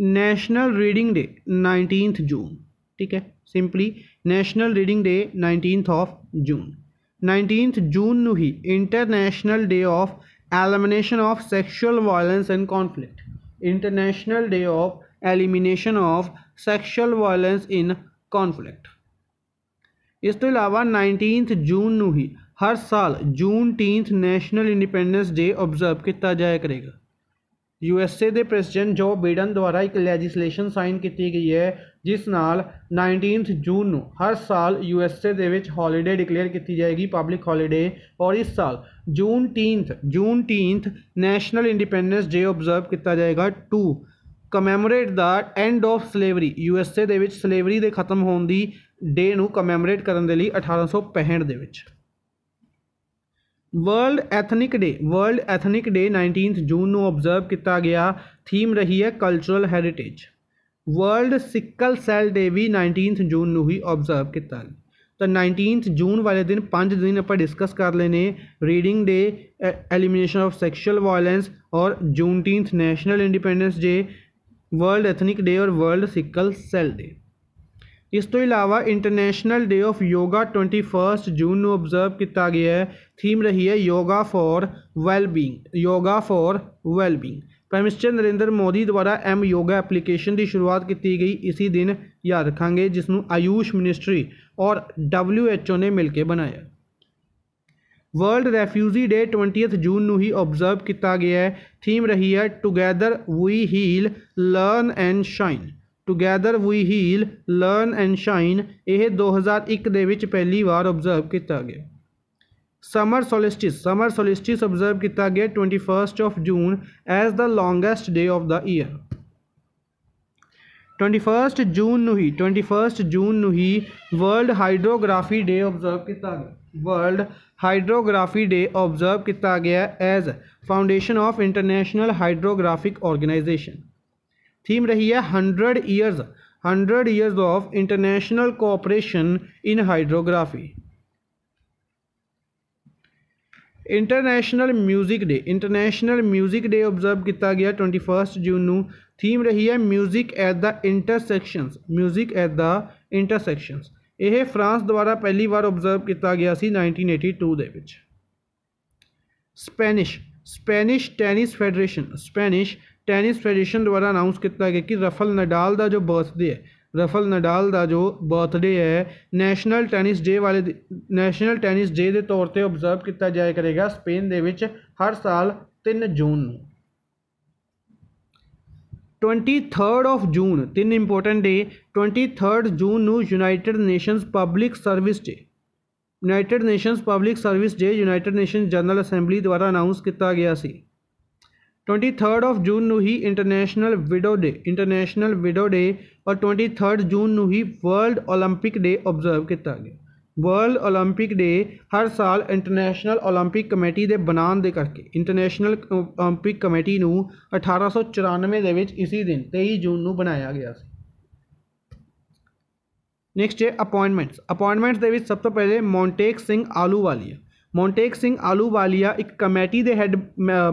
ਨੈਸ਼ਨਲ ਰੀਡਿੰਗ ਡੇ 19th ਜੂਨ ਠੀਕ ਹੈ simply national reading day 19th of June 19th June ਨੂੰ ਹੀ international day of elimination of sexual violence and conflict international day of elimination of sexual violence in conflict ਇਸ ਤੋਂ ਇਲਾਵਾ 19th ਜੂਨ ਨੂੰ ਹੀ ਹਰ ਸਾਲ June 10th national independence day observe ਕੀਤਾ ਜਾਇਆ ਕਰੇਗਾ। ਯੂ ਐਸ ਏ ਦੇ ਪ੍ਰੈਜ਼ੀਡੈਂਟ ਜੋ ਬੀਡਨ ਦੁਆਰਾ ਇੱਕ ਲੈਜਿਸਲੇਸ਼ਨ ਸਾਈਨ ਕੀਤੀ ਗਈ ਹੈ, ਜਿਸ ਨਾਲ 19th ਜੂਨ ਨੂੰ ਹਰ ਸਾਲ ਯੂ ਐਸ ਏ ਦੇ ਵਿੱਚ ਹੌਲੀਡੇ ਡਿਕਲੇਅਰ ਕੀਤੀ ਜਾਏਗੀ ਪਬਲਿਕ ਹੌਲੀਡੇ ਔਰ ਇਸ ਸਾਲ June 10th June 10th national independence day observe ਕੀਤਾ ਜਾਏਗਾ। To commemorate the end of slavery U S A ਦੇ ਵਿੱਚ ਸਲੇਵਰੀ ਦੇ ਖਤਮ ਹੋਣ ਦੀ ਡੇ ਨੂੰ ਕਮੈਮੋਰੇਟ ਕਰਨ ਦੇ ਲਈ 1865 ਦੇ ਵਿੱਚ। world ethnic day world ethnic day 19th June ਨੂੰ ਆਬਜ਼ਰਵ ਕੀਤਾ ਗਿਆ ਥੀਮ ਰਹੀ ਹੈ cultural heritage world sickle cell day ਵੀ 19th ਜੂਨ ਨੂੰ ਹੀ ਆਬਜ਼ਰਵ ਕੀਤਾ ਤਾਂ 19th ਜੂਨ ਵਾਲੇ ਦਿਨ 5 ਦਿਨ ਆਪਾਂ ਡਿਸਕਸ ਕਰ ਲੈਨੇ reading day elimination of sexual violence ਔਰ June 10th national independence day world ethnic day ਔਰ ਵਰਲਡ ਸਿਕਲ ਸੈਲ ਡੇ ਇਸ ਤੋਂ ਇਲਾਵਾ international day of yoga 21 June ਨੂੰ ਆਬਜ਼ਰਵ ਕੀਤਾ ਗਿਆ ਹੈ थीम रही है yoga for wellbeing yoga for wellbeing prime minister Narendra Modi द्वारा एम योगा ਐਪਲੀਕੇਸ਼ਨ ਦੀ ਸ਼ੁਰੂਆਤ ਕੀਤੀ ਗਈ ਇਸੇ ਦਿਨ ਯਾਦ ਰੱਖਾਂਗੇ ਜਿਸ ਨੂੰ ਆਯੂਸ਼ ਮਿਨਿਸਟਰੀ ਔਰ WHO ਨੇ ਮਿਲ ਕੇ ਬਣਾਇਆ ਵਰਲਡ ਰੈਫਿਊਜੀ ਡੇ 20th ਜੂਨ ਨੂੰ ਹੀ ਆਬਜ਼ਰਵ ਕੀਤਾ ਗਿਆ ਹੈ ਥੀਮ ਰਹੀ ਹੈ together we heal learn and shine together we heal learn and shine ਇਹ 2001 ਦੇ ਵਿੱਚ ਪਹਿਲੀ ਵਾਰ ਆਬਜ਼ਰਵ ਕੀਤਾ ਗਿਆ summer solstice summer solstice observe किया गया twenty first of June as the longest day of the year twenty first June he twenty first June ही वर्ल्ड हाइड्रोग्राफी डे ऑब्ज़र्व किया गया। वर्ल्ड हाइड्रोग्राफी डे ऑब्ज़र्व किया गया as foundation of international hydrographic organisation theme रही है hundred years hundred years of international cooperation in hydrography international 뮤직 day international 뮤직 day observe ਕੀਤਾ ਗਿਆ 21 ਜੂਨ ਨੂੰ ਥੀਮ ਰਹੀ ਹੈ 뮤직 ਐਟ ਦਾ ਇੰਟਰਸੈਕਸ਼ਨਸ 뮤직 ਐਟ ਦਾ ਇੰਟਰਸੈਕਸ਼ਨਸ ਇਹ ਫਰਾਂਸ ਦੁਆਰਾ ਪਹਿਲੀ ਵਾਰ ਆਬਜ਼ਰਵ ਕੀਤਾ ਗਿਆ ਸੀ 1982 ਦੇ ਵਿੱਚ Spanish Spanish tennis federation Spanish tennis federation ਦੁਆਰਾ ਅਨਾਉਂਸ ਕੀਤਾ ਗਿਆ ਕਿ ਰਫਲ ਨਡਾਲ ਦਾ ਜੋ ਬਰਥਡੇ ਹੈ ਰਫਲ ਨਡਾਲ ਦਾ ਜੋ ਬਰਥਡੇ ਹੈ ਨੈਸ਼ਨਲ ਟੈਨਿਸ ਡੇ ਵਾਲੇ ਨੈਸ਼ਨਲ ਟੈਨਿਸ ਡੇ ਦੇ ਤੌਰ ਤੇ ਆਬਜ਼ਰਵ ਕੀਤਾ ਜਾਇਆ ਕਰੇਗਾ ਸਪੇਨ ਦੇ ਵਿੱਚ ਹਰ ਸਾਲ 3 ਜੂਨ ਨੂੰ। 23rd ਆਫ ਜੂਨ ਤਿੰਨ ਇੰਪੋਰਟੈਂਟ ਡੇ 23rd ਜੂਨ ਨੂੰ United Nations public service day United Nations public service day United Nation General Assembly ਦੁਆਰਾ ਅਨਾਉਂਸ ਕੀਤਾ ਗਿਆ ਸੀ। 23rd ਆਫ ਜੂਨ ਨੂੰ ਹੀ international widow day international widow day ਔਰ 23rd ਜੂਨ ਨੂੰ ਹੀ ਵਰਲਡ 올림픽 ਡੇ ਆਬਜ਼ਰਵ ਕੀਤਾ ਗਿਆ ਵਰਲਡ 올림픽 ਡੇ ਹਰ ਸਾਲ ਇੰਟਰਨੈਸ਼ਨਲ 올림픽 ਕਮੇਟੀ ਦੇ ਬਣਾਉਣ ਦੇ ਕਰਕੇ ਇੰਟਰਨੈਸ਼ਨਲ 올림픽 ਕਮੇਟੀ ਨੂੰ 1894 ਦੇ ਵਿੱਚ ਇਸੇ ਦਿਨ 23 ਜੂਨ ਨੂੰ ਬਣਾਇਆ ਗਿਆ ਸੀ ਨੈਕਸਟ ਹੈ ਅਪਾਇੰਟਮੈਂਟਸ ਅਪਾਇੰਟਮੈਂਟਸ ਦੇ ਵਿੱਚ ਸਭ ਤੋਂ ਪਹਿਲੇ ਮੌਂਟੇਕ ਸਿੰਘ ਆਲੂਵਾਲੀਆ ਮੌਂਟੇਕ ਸਿੰਘ ਆਲੂਵਾਲੀਆ ਇੱਕ ਕਮੇਟੀ ਦੇ ਹੈੱਡ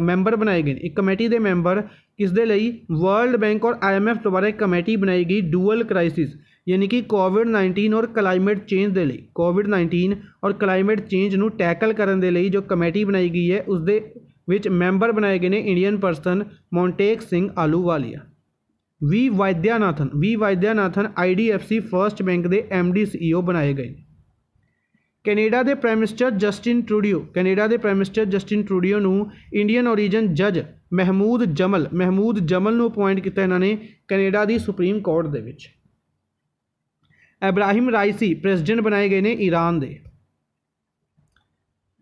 ਮੈਂਬਰ ਬਣਾਏ ਗਏ ਨੇ। ਇੱਕ ਕਮੇਟੀ ਦੇ ਮੈਂਬਰ ਕਿਸ ਦੇ ਲਈ? ਵਰਲਡ ਬੈਂਕ ਔਰ ਆਈਐਮਐਫ ਦੁਆਰਾ ਇੱਕ ਕਮੇਟੀ ਬਣਾਈ ਗਈ ਡੂਅਲ ਕ੍ਰਾਈਸਿਸ ਯਾਨੀ ਕਿ ਕੋਵਿਡ 19 ਔਰ ਕਲਾਈਮੇਟ ਚੇਂਜ ਦੇ ਲਈ। ਕੋਵਿਡ 19 ਔਰ ਕਲਾਈਮੇਟ ਚੇਂਜ ਨੂੰ ਟੈਕਲ ਕਰਨ ਦੇ ਲਈ ਜੋ ਕਮੇਟੀ ਬਣਾਈ ਗਈ ਹੈ ਉਸ ਦੇ ਵਿੱਚ ਮੈਂਬਰ ਬਣਾਏ ਗਏ ਨੇ Indian person Montek Singh Ahluwalia. V Vaidyanathan V Vaidyanathan IDFC first bank ਦੇ ਐਮਡੀ ਸੀਈਓ ਬਣਾਏ ਗਏ ਕੈਨੇਡਾ ਦੇ prime minister Justin Trudeau Canada ਦੇ ਪ੍ਰਾਈਮ ਮਿਨਿਸਟਰ ਜਸਟਿਨ ਟਰੂਡੀਓ ਨੂੰ ਇੰਡੀਅਨ origin ਜੱਜ ਮਹਿਮੂਦ ਜਮਲ ਮਹਿਮੂਦ ਜਮਲ ਨੂੰ ਅਪਾਇੰਟ ਕੀਤਾ ਇਹਨਾਂ ਨੇ ਕੈਨੇਡਾ ਦੀ ਸੁਪਰੀਮ ਕੋਰਟ ਦੇ ਵਿੱਚ ਇਬਰਾਹਿਮ ਰਾਈਸੀ ਪ੍ਰੈਜ਼ੀਡੈਂਟ ਬਣਾਏ ਗਏ ਨੇ ਈਰਾਨ ਦੇ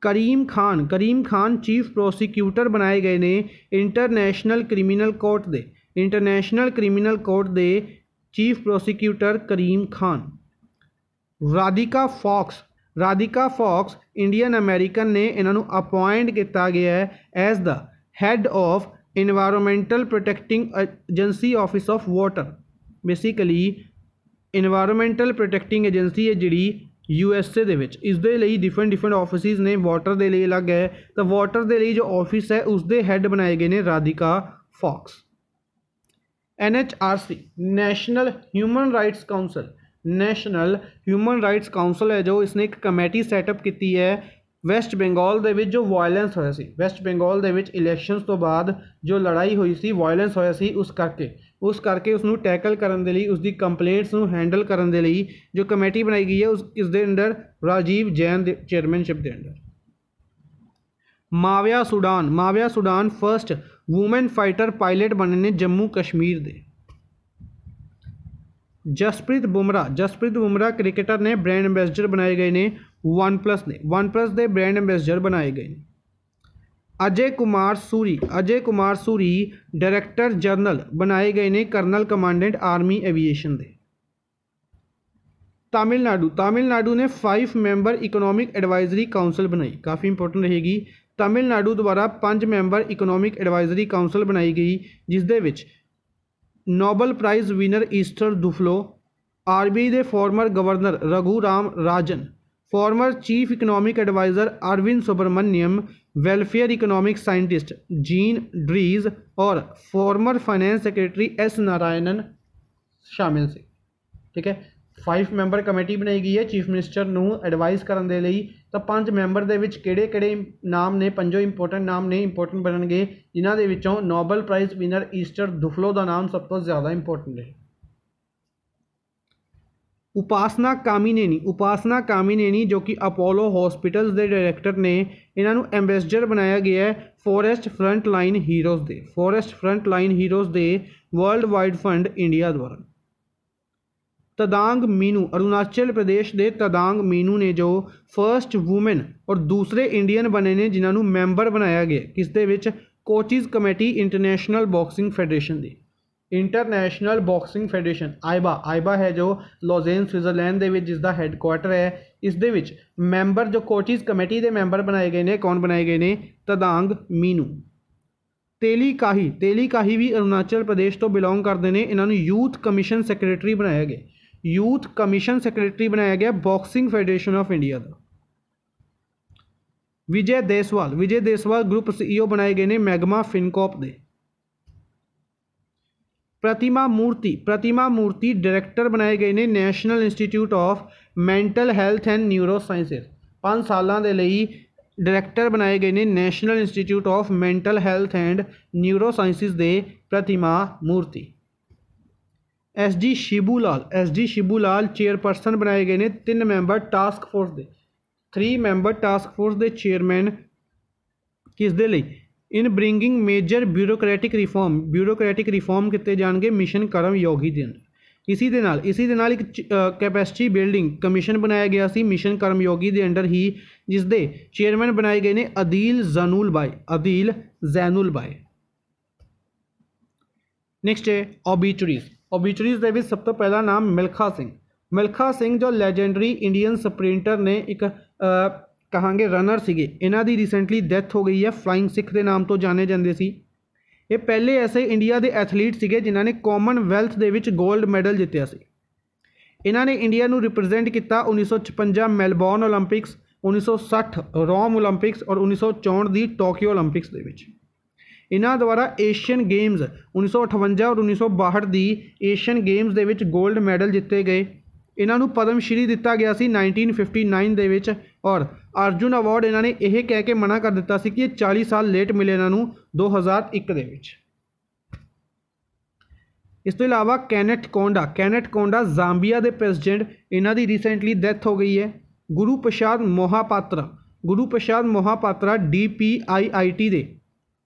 cream Khan cream Khan chief prosecutor ਬਣਾਏ ਗਏ ਨੇ ਇੰਟਰਨੈਸ਼ਨਲ ਕ੍ਰਿਮੀਨਲ ਕੋਰਟ ਦੇ ਇੰਟਰਨੈਸ਼ਨਲ ਕ੍ਰਿਮੀਨਲ ਕੋਰਟ ਦੇ chief prosecutor Karim Khan Radhika Fox Radhika Fox, Indian American ਨੇ ਇਹਨਾਂ ਨੂੰ ਅਪਾਇੰਟ ਕੀਤਾ ਗਿਆ ਹੈ as the head of environmental protecting agency office of water basically environmental protecting agency ਹੈ ਜਿਹੜੀ ਯੂ ਐਸ ਏ ਦੇ ਵਿੱਚ। ਇਸ ਦੇ ਲਈ ਡਿਫਰੈਂਟ ਡਿਫਰੈਂਟ ਆਫਿਸਿਸ ਨੇ ਵਾਟਰ ਦੇ ਲਈ ਅਲੱਗ ਹੈ। ਤਾਂ ਵਾਟਰ ਦੇ ਲਈ ਜੋ ਆਫਿਸ ਹੈ ਉਸ ਦੇ ਹੈੱਡ ਬਣਾਏ ਗਏ ਨੇ Radhika Fox. N H R C national human rights council national human rights council ਹੈ ਜੋ ਇਸਨੇ ਇੱਕ ਕਮੇਟੀ ਸੈਟਅਪ ਕੀਤੀ ਹੈ ਵੈਸਟ ਬੰਗਾਲ ਦੇ ਵਿੱਚ ਜੋ ਵਾਇਲੈਂਸ ਹੋਇਆ ਸੀ। ਵੈਸਟ ਬੰਗਾਲ ਦੇ ਵਿੱਚ ਇਲੈਕਸ਼ਨਸ ਤੋਂ ਬਾਅਦ ਜੋ ਲੜਾਈ ਹੋਈ ਸੀ ਵਾਇਲੈਂਸ ਹੋਇਆ ਸੀ ਉਸ ਕਰਕੇ। ਉਸ ਕਰਕੇ ਉਸ ਨੂੰ ਟੈਕਲ ਕਰਨ ਦੇ ਲਈ ਉਸ ਦੀ ਕੰਪਲੇਂਟਸ ਨੂੰ ਹੈਂਡਲ ਕਰਨ ਦੇ ਲਈ ਜੋ ਕਮੇਟੀ ਬਣਾਈ ਗਈ ਹੈ, ਉਸ, ਇਸ ਦੇ ਅੰਦਰ ਰਾਜੀਵ ਜੈਨ ਦੇ ਚੇਅਰਮੈਨਸ਼ਿਪ ਦੇ ਅੰਦਰ Mawya Sudan Mawya Sudan first woman fighter pilot ਬਣੇ ਨੇ ਜੰਮੂ ਕਸ਼ਮੀਰ ਦੇ। ਜਸਪ੍ਰੀਤ ਬੁਮਰਾ ਜਸਪ੍ਰੀਤ ਬੁਮਰਾ ਕ੍ਰਿਕਟਰ ਨੇ ਬ੍ਰਾਂਡ ਐਂਬੈਸਡਰ ਬਣਾਏ ਗਏ ਨੇ ਵਨਪਲਸ ਨੇ ਵਨਪਲਸ ਦੇ ਬ੍ਰਾਂਡ ਐਂਬੈਸਡਰ ਬਣਾਏ ਗਏ ਨੇ ਅਜੇ ਕੁਮਾਰ ਸੂਰੀ ਅਜੇ ਕੁਮਾਰ ਸੂਰੀ ਡਾਇਰੈਕਟਰ ਜਨਰਲ ਬਣਾਏ ਗਏ ਨੇ ਕਰਨਲ ਕਮਾਂਡੈਂਟ ਆਰਮੀ ਐਵੀਏਸ਼ਨ ਦੇ ਤਾਮਿਲਨਾਡੂ ਤਾਮਿਲਨਾਡੂ ਨੇ 5 ਮੈਂਬਰ ਇਕਨੋਮਿਕ ਐਡਵਾਈਜ਼ਰੀ ਕਾਉਂਸਲ ਬਣਾਈ ਕਾਫੀ ਇੰਪੋਰਟੈਂਟ ਰਹੇਗੀ ਤਾਮਿਲਨਾਡੂ ਦੁਆਰਾ 5 ਮੈਂਬਰ ਇਕਨੋਮਿਕ ਐਡਵਾਈਜ਼ਰੀ ਕਾਉਂਸਲ ਬਣਾਈ ਗਈ ਜਿਸ Nobel prize winner Esther Duflo RBI दे former governor Raghuram Rajan former chief economic adviser Arvind Subramanian welfare economic scientist Jean Dreze और former finance secretary S Narayanan शामिल से ठीक है? फाइव मेंबर कमेटी बनाई गई है चीफ मिनिस्टर नू एडवाइज़ करने के लिए ਤਾਂ ਪੰਜ ਮੈਂਬਰ ਦੇ ਵਿੱਚ ਕਿਹੜੇ ਕਿਹੜੇ ਨਾਮ ਨੇ ਪੰਜੋ ਇੰਪੋਰਟੈਂਟ ਨਾਮ ਨੇ ਇੰਪੋਰਟੈਂਟ ਬਣਨਗੇ ਜਿਨ੍ਹਾਂ ਦੇ ਵਿੱਚੋਂ Nobel prize winner Esther Duflo ਦਾ ਨਾਮ ਸਭ ਤੋਂ ਜ਼ਿਆਦਾ ਇੰਪੋਰਟੈਂਟ ਹੈ ਉਪਾਸਨਾ ਕਾਮਿਨੇਨੀ ਉਪਾਸਨਾ ਕਾਮਿਨੇਨੀ ਜੋ ਕਿ ਅਪੋਲੋ ਹਸਪੀਟਲਸ ਦੇ ਡਾਇਰੈਕਟਰ ਨੇ ਇਹਨਾਂ ਨੂੰ ਐਂਬੈਸਡਰ ਬਣਾਇਆ ਗਿਆ ਹੈ ਫੋਰੈਸਟ ਫਰੰਟ ਲਾਈਨ ਹੀਰੋਜ਼ ਦੇ ਫੋਰੈਸਟ ਫਰੰਟ ਲਾਈਨ ਹੀਰੋਜ਼ ਦੇ ਵਰਲਡ ਵਾਈਡ ਫੰਡ ਇੰਡੀਆ ਦੁਆਰਾ ਤਦਾਂਗ ਮੀਨੂ, ਅਰੁਣਾਚਲ ਪ੍ਰਦੇਸ਼ ਦੇ ਤਦਾਂਗ ਮੀਨੂ ਨੇ ਜੋ ਫਰਸਟ ਔਮਨ ਔਰ ਦੂਸਰੇ ਇੰਡੀਅਨ ਬਣੇ ਨੇ, ਜਿਨ੍ਹਾਂ ਨੂੰ ਮੈਂਬਰ ਬਣਾਇਆ ਗਿਆ, ਕਿਸ ਦੇ ਵਿੱਚ coaches committee international boxing federation ਦੀ। International boxing federation AIBA AIBA ਹੈ ਜੋ ਲੋਜ਼ੇਨ ਸਵਿਟਜ਼ਰਲੈਂਡ ਦੇ ਵਿੱਚ ਜਿਸ ਦਾ ਹੈੱਡਕੁਆਟਰ ਹੈ। ਇਸ ਦੇ ਵਿੱਚ ਮੈਂਬਰ ਜੋ ਕੋਚਿਸ ਕਮੇਟੀ ਦੇ ਮੈਂਬਰ ਬਣਾਏ ਗਏ ਨੇ, ਕੌਣ ਬਣਾਏ ਗਏ ਨੇ? ਤਦਾਂਗ ਮੀਨੂ। ਤੇਲੀ ਕਾਹੀ ਤੇਲੀ ਕਾਹੀ ਵੀ ਅਰੁਣਾਚਲ ਪ੍ਰਦੇਸ਼ ਤੋਂ ਬਿਲੋਂਗ ਕਰਦੇ ਨੇ, ਇਹਨਾਂ ਨੂੰ ਯੂਥ ਕਮਿਸ਼ਨ ਸੈਕਟਰੀ ਬਣਾਇਆ ਗਿਆ। ਯੂਥ ਕਮਿਸ਼ਨ ਸੈਕਟਰੀ ਬਣਾਇਆ ਗਿਆ boxing federation of India the Vijay Deswal Vijay Deswal group CEO ਬਣਾਏ ਗਏ ਨੇ ਮੈਗਮਾ ਫਿਨਕੋਪ ਦੇ ਪ੍ਰਤਿਮਾ ਮੂਰਤੀ ਪ੍ਰਤਿਮਾ ਮੂਰਤੀ ਡਾਇਰੈਕਟਰ ਬਣਾਏ ਗਏ ਨੇ national institute of mental health and neuro sciences 5 ਸਾਲਾਂ ਦੇ ਲਈ ਡਾਇਰੈਕਟਰ ਬਣਾਏ ਗਏ ਨੇ national institute of mental health and neuro sciences ਦੇ ਪ੍ਰਤਿਮਾ ਮੂਰਤੀ ਐਸ ਜੀ ਸ਼ਿਬੂ ਲਾਲ ਐਸ ਜੀ ਸ਼ਿਬੂ ਲਾਲ ਚੇਅਰਪਰਸਨ ਬਣਾਏ ਗਏ ਨੇ ਤਿੰਨ ਮੈਂਬਰ ਟਾਸਕ ਫੋਰਸ ਦੇ 3 ਮੈਂਬਰ ਟਾਸਕ ਫੋਰਸ ਦੇ ਚੇਅਰਮੈਨ ਕਿਸ ਦੇ ਲਈ in bringing major bureaucratic reform bureaucratic reform ਕੀਤੇ ਜਾਣਗੇ ਮਿਸ਼ਨ ਕਰਮ ਯੋਗੀ ਦੇ ਅੰਦਰ ਇਸੀ ਦੇ ਨਾਲ ਇਸੀ ਦੇ ਨਾਲ ਇੱਕ ਕੈਪੈਸਿਟੀ ਬਿਲਡਿੰਗ ਕਮਿਸ਼ਨ ਬਣਾਇਆ ਗਿਆ ਸੀ ਮਿਸ਼ਨ ਕਰਮ ਯੋਗੀ ਦੇ ਅੰਡਰ ਹੀ ਜਿਸ ਦੇ ਚੇਅਰਮੈਨ ਬਣਾਏ ਗਏ ਨੇ ਅਦੀਲ ਜ਼ਨੂਲ ਬਾਈ ਅਦੀਲ ਜ਼ੈਨੂਲ ਬਾਈ ਨੈਕਸਟ ਹੈ ਓਬੀਚਰੀਜ਼ ਓਬਿਚਰੀਜ਼ ਦੇ ਵਿੱਚ ਸਭ ਤੋਂ ਪਹਿਲਾ ਨਾਮ ਮਿਲਖਾ ਸਿੰਘ। ਮਿਲਖਾ ਸਿੰਘ ਜੋ ਲੈਜੈਂਡਰੀ ਇੰਡੀਅਨ ਸਪ੍ਰਿੰਟਰ ਨੇ ਇੱਕ ਕਹਾਂਗੇ ਰਨਰ ਸੀਗੇ। ਇਹਨਾਂ ਦੀ ਰੀਸੈਂਟਲੀ ਡੈਥ ਹੋ ਗਈ ਹੈ। ਫਲਾਈਂਗ ਸਿੱਖ ਦੇ ਨਾਮ ਤੋਂ ਜਾਣੇ ਜਾਂਦੇ ਸੀ। ਇਹ ਪਹਿਲੇ ਐਸੇ ਇੰਡੀਆ ਦੇ ਐਥਲੀਟ ਸੀਗੇ ਜਿਨ੍ਹਾਂ ਨੇ ਕਾਮਨਵੈਲਥ ਦੇ ਵਿੱਚ 골ਡ ਮੈਡਲ ਜਿੱਤਿਆ ਸੀ। ਇਹਨਾਂ ਨੇ ਇੰਡੀਆ ਨੂੰ ਰਿਪਰੈਜ਼ੈਂਟ ਕੀਤਾ 1956 ਮੈਲਬੌਰਨ 올림픽ਸ 1960 ਰੋਮ 올림픽ਸ ਔਰ 1964 ਦੀ ਟੋਕੀਓ 올림픽ਸ ਦੇ ਵਿੱਚ। ਇਹਨਾਂ ਦੁਆਰਾ ਏਸ਼ੀਅਨ ਗੇਮਸ 1958 ਔਰ 1962 ਦੀ ਏਸ਼ੀਅਨ ਗੇਮਜ਼ ਦੇ ਵਿੱਚ 골ਡ ਮੈਡਲ ਜਿੱਤੇ ਗਏ। ਇਹਨਾਂ ਨੂੰ ਪਦਮ ਸ਼੍ਰੀ ਦਿੱਤਾ ਗਿਆ ਸੀ 1959 ਦੇ ਵਿੱਚ ਔਰ ਅਰਜੁਨ ਅਵਾਰਡ ਇਹਨਾਂ ਨੇ ਇਹ ਕਹਿ ਕੇ ਮਨਾ ਕਰ ਦਿੱਤਾ ਸੀ ਕਿ ਇਹ 40 ਸਾਲ ਲੇਟ ਮਿਲੇ ਇਹਨਾਂ ਨੂੰ 2001 ਦੇ ਵਿੱਚ। ਇਸ ਤੋਂ ਇਲਾਵਾ ਕੈਨੇਟ ਕੋਂਡਾ ਕੈਨੇਟ ਕੋਂਡਾ ਜ਼ਾਂਬੀਆ ਦੇ ਪ੍ਰੈਜ਼ੀਡੈਂਟ ਇਹਨਾਂ ਦੀ ਰੀਸੈਂਟਲੀ ਡੈਥ ਹੋ ਗਈ ਹੈ। ਗੁਰੂ ਪ੍ਰਸਾਦ ਮੋਹਾਪਾਤਰਾ, ਗੁਰੂ ਪ੍ਰਸਾਦ ਮੋਹਾਪਾਤਰਾ ਡੀਪੀਆਈਆਈਟੀ ਦੇ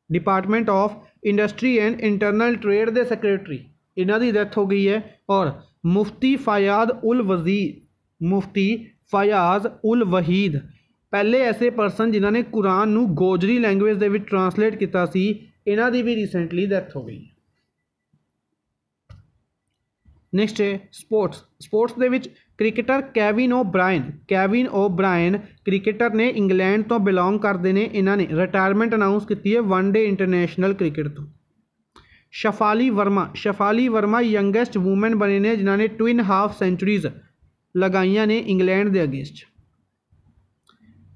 department of industry and internal trade ਦੇ ਸੈਕਟਰੀ ਇਹਨਾਂ ਦੀ ਡੈਥ ਹੋ ਗਈ ਹੈ ਔਰ ਮੁਫਤੀ ਫਾਇਦ ਉਲ ਵਜ਼ੀਰ ਮੁਫਤੀ ਫਾਇਜ਼ ਉਲ ਵਹੀਦ ਪਹਿਲੇ ਐਸੇ ਪਰਸਨ ਜਿਨ੍ਹਾਂ ਨੇ ਕੁਰਾਨ ਨੂੰ ਗੋਜਰੀ ਲੈਂਗੁਏਜ ਦੇ ਵਿੱਚ ਟਰਾਂਸਲੇਟ ਕੀਤਾ ਸੀ ਇਹਨਾਂ ਦੀ ਵੀ ਰੀਸੈਂਟਲੀ ਡੈਥ ਹੋ ਗਈ ਨੈਕਸਟ ਹੈ ਸਪੋਰਟਸ ਸਪੋਰਟਸ ਦੇ ਵਿੱਚ cricketer Kevin O'Brien Kevin O'Brien cricketer ने इंग्लैंड तो बिलोंग करते हैं इन्होंने रिटायरमेंट अनाउंस की है वनडे इंटरैशनल क्रिकेट तो। शफाली वर्मा शफाली वर्मा यंगेस्ट वूमेन बने ने, जिन्होंने इन हाफ़ सेंचुरीज लगाइया ने इंग्लैंड अगेंस्ट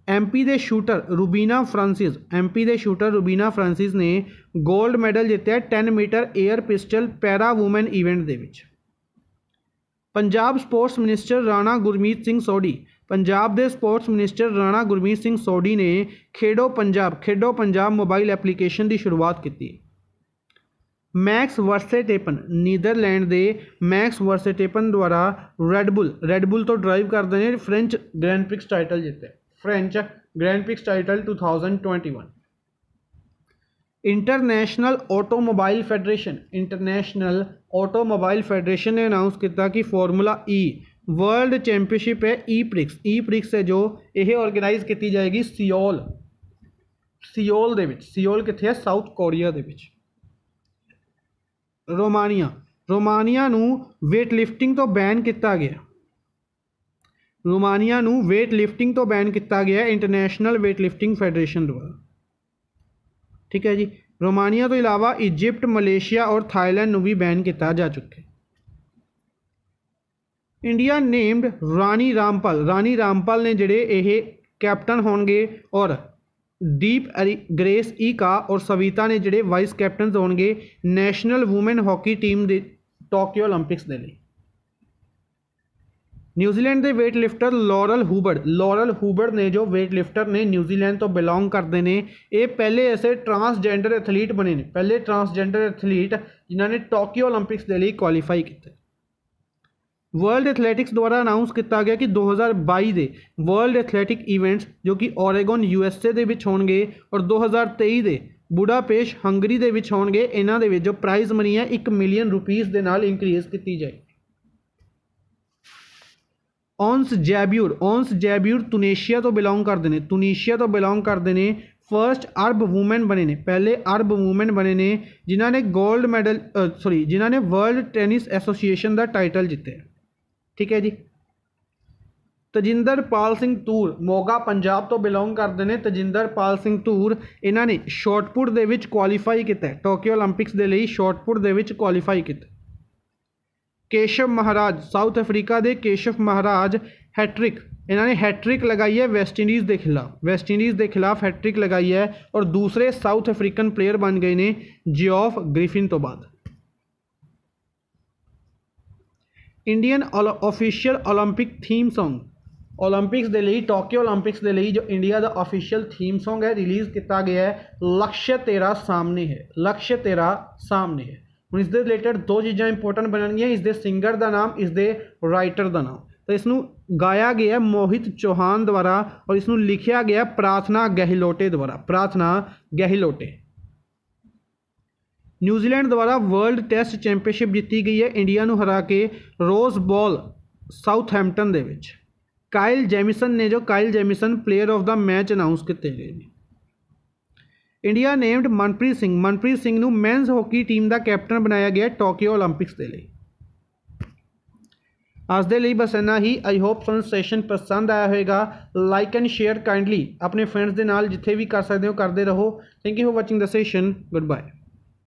एम पी के shooter Rubina Francis M P के शूटर रूबीना फ्रांसिस ने gold medal जितया ten metre air pistol para women event के पंजाब स्पोर्ट्स मिनिस्टर राणा गुरमीत सिंह सोडी पंजाब के स्पोर्ट्स मिनिस्टर राणा गुरमीत सिंह सोडी ने खेडो पंजाब खेडो पंजाब मोबाइल एप्लीकेशन की शुरुआत की मैक्स वर्सेटेपन नीदरलैंड के मैक्स वर्सेटेपन द्वारा रेडबुल रेडबुल तो ड्राइव करते हैं फ्रेंच ग्रैंड पिक्स टाइटल जीते French grand prix title 2021 international automobile federation international automobile federation ਨੇ ਅਨਾਉਂਸ ਕੀਤਾ ਕਿ ਫਾਰਮੂਲਾ ਈ ਵਰਲਡ ਚੈਂਪੀਅਨਸ਼ਿਪ ਹੈ ਈ ਪ੍ਰਿਕਸ ਈ ਪ੍ਰਿਕਸ ਹੈ ਜੋ ਇਹ ਆਰਗੇਨਾਈਜ਼ ਕੀਤੀ ਜਾਏਗੀ ਸਿਓਲ ਸਿਓਲ ਦੇ ਵਿੱਚ ਸਿਓਲ ਕਿੱਥੇ ਹੈ ਸਾਊਥ ਕੋਰੀਆ ਦੇ ਵਿੱਚ ਰੋਮਾਨੀਆ ਰੋਮਾਨੀਆ ਨੂੰ ਵੇਟ ਲਿਫਟਿੰਗ ਤੋਂ ਬੈਨ ਕੀਤਾ ਗਿਆ ਰੋਮਾਨੀਆ ਨੂੰ ਵੇਟ ਲਿਫਟਿੰਗ ਤੋਂ ਬੈਨ ਕੀਤਾ ਗਿਆ ਇੰਟਰਨੈਸ਼ਨਲ ਵੇਟ ਲਿਫਟਿੰਗ ਫੈਡਰੇਸ਼ਨ ਦੁਆਰਾ ठीक है जी। रोमानिया तो इलावा इजिप्ट, मलेशिया और थाईलैंड भी बैन किया जा चुके इंडिया नेम्ड रानी रामपाल रानी रामपाल ने जड़े यह कैप्टन हो गए और दीप अरी, ग्रेस ई का और सविता ने जड़े वाइस कैप्टन होंगे national women hockey team Tokyo Olympics के लिए न्यूजीलैंड के weight lifter Laurel Hubbard Laurel Hubbard ने जो वेट लिफ्टर ने न्यूजीलैंड तो बिलोंग करते हैं पहले ऐसे ट्रांसजेंडर एथलीट बने ने। पहले ट्रांसजेंडर एथलीट जिन्होंने टोक्यो ओलंपिक्स के लिए क्वालीफाई किए वर्ल्ड एथलैटिक्स द्वारा अनाउंस किया गया कि दो हज़ार बई के वर्ल्ड एथलैटिक ईवेंट्स जो कि ओरेगोन यू एस ए और दो हज़ार तेई के बुडापेश हंगरी के हो प्राइज़ मनी है, एक मिलियन रुपीज़ के नाल इनक्रीज़ की जाए। ओंस जैब्यूर ओंस जैब्यूर तुनेशिया तो बिलोंग कर देने। तुनेशिया तो बिलोंग कर देने। फ़र्स्ट अरब वूमेन बने ने। पहले अरब वूमेन बने ने, जिन्होंने गोल्ड मैडल सॉरी जिन्होंने वर्ल्ड टेनिस एसोसीएशन का टाइटल जीते ठीक है जी? तजिंदर पाल सिंह ਮੋਗਾ मोगा पंजाब तो बिलोंग करते हैं तजिंदर पाल सिंह ਨੇ इन्होंने शॉर्टपुट के क्वालीफाई किया टोक्यो ओलंपिक्स के लिए शॉर्टपुट के क्वालीफाई किया केशव महाराज, साउथ अफ्रीका के केशव महाराज हैट्रिक। इन्होंने हैट्रिक लगाई है वेस्ट इंडीज़ के खिलाफ। वेस्ट इंडीज़ के खिलाफ हैट्रिक लगाई है और दूसरे साउथ अफ्रीकन प्लेयर बन गए ने जियोफ ग्रिफिन तो बाद। Indian official Olympic theme song Olympics के लिए टोक्यो ओलंपिक्स के लिए जो इंडिया का ऑफिशियल थीम सोंग है, रिलीज़ किया गया है, लक्ष्य तेरा सामने है, लक्ष्य तेरा सामने है। ਹੁਣ ਇਸ ਦੇ ਰਿਲੇਟਡ ਦੋ ਚੀਜ਼ਾਂ ਇੰਪੋਰਟੈਂਟ ਬਣਨਗੀਆਂ। ਇਸ ਦੇ ਸਿੰਗਰ ਦਾ ਨਾਮ ਇਸ ਦੇ ਰਾਈਟਰ ਦਾ ਨਾਮ। ਤਾਂ ਇਸ ਨੂੰ ਗਾਇਆ ਗਿਆ ਮੋਹਿਤ ਚੌਹਾਨ ਦੁਆਰਾ ਔਰ ਇਸ ਨੂੰ ਲਿਖਿਆ ਗਿਆ ਪ੍ਰਾਰਥਨਾ ਗਹਿਲੋਟੇ ਦੁਆਰਾ। ਪ੍ਰਾਰਥਨਾ ਗਹਿਲੋਟੇ। ਨਿਊਜ਼ੀਲੈਂਡ ਦੁਆਰਾ ਵਰਲਡ ਟੈਸਟ ਚੈਂਪੀਅਨਸ਼ਿਪ ਜਿੱਤੀ ਗਈ ਹੈ ਇੰਡੀਆ ਨੂੰ ਹਰਾ ਕੇ ਰੋਜ਼ ਬਾਲ ਸਾਊਥਹੈਂਪਟਨ ਦੇ ਵਿੱਚ। ਕਾਇਲ ਜੈਮਿਸਨ ਨੇ ਜੋ Kyle Jamieson player of the match announce ਕੀਤੇ ਗਏ ਨੇ। India named Manpreet Singh. Manpreet Singh ਨੂੰ ਮੈਨਸ ਹਾਕੀ ਟੀਮ ਦਾ ਕੈਪਟਨ ਬਣਾਇਆ ਗਿਆ ਟੋਕੀਓ 올림픽ਸ ਦੇ ਲਈ। ਅੱਜ ਦੇ ਲਈ ਬਸ ਇੰਨਾ ਹੀ। ਆਈ ਹੋਪ ਤੁਹਾਨੂੰ ਸੈਸ਼ਨ ਪਸੰਦ ਆਇਆ ਹੋਵੇਗਾ। ਲਾਈਕ ਐਂਡ ਸ਼ੇਅਰ ਕਾਈਂਡਲੀ ਆਪਣੇ ਫਰੈਂਡਸ ਦੇ ਨਾਲ ਜਿੱਥੇ ਵੀ ਕਰ ਸਕਦੇ ਹੋ, ਕਰਦੇ ਰਹੋ। Thank you for watching the session good bye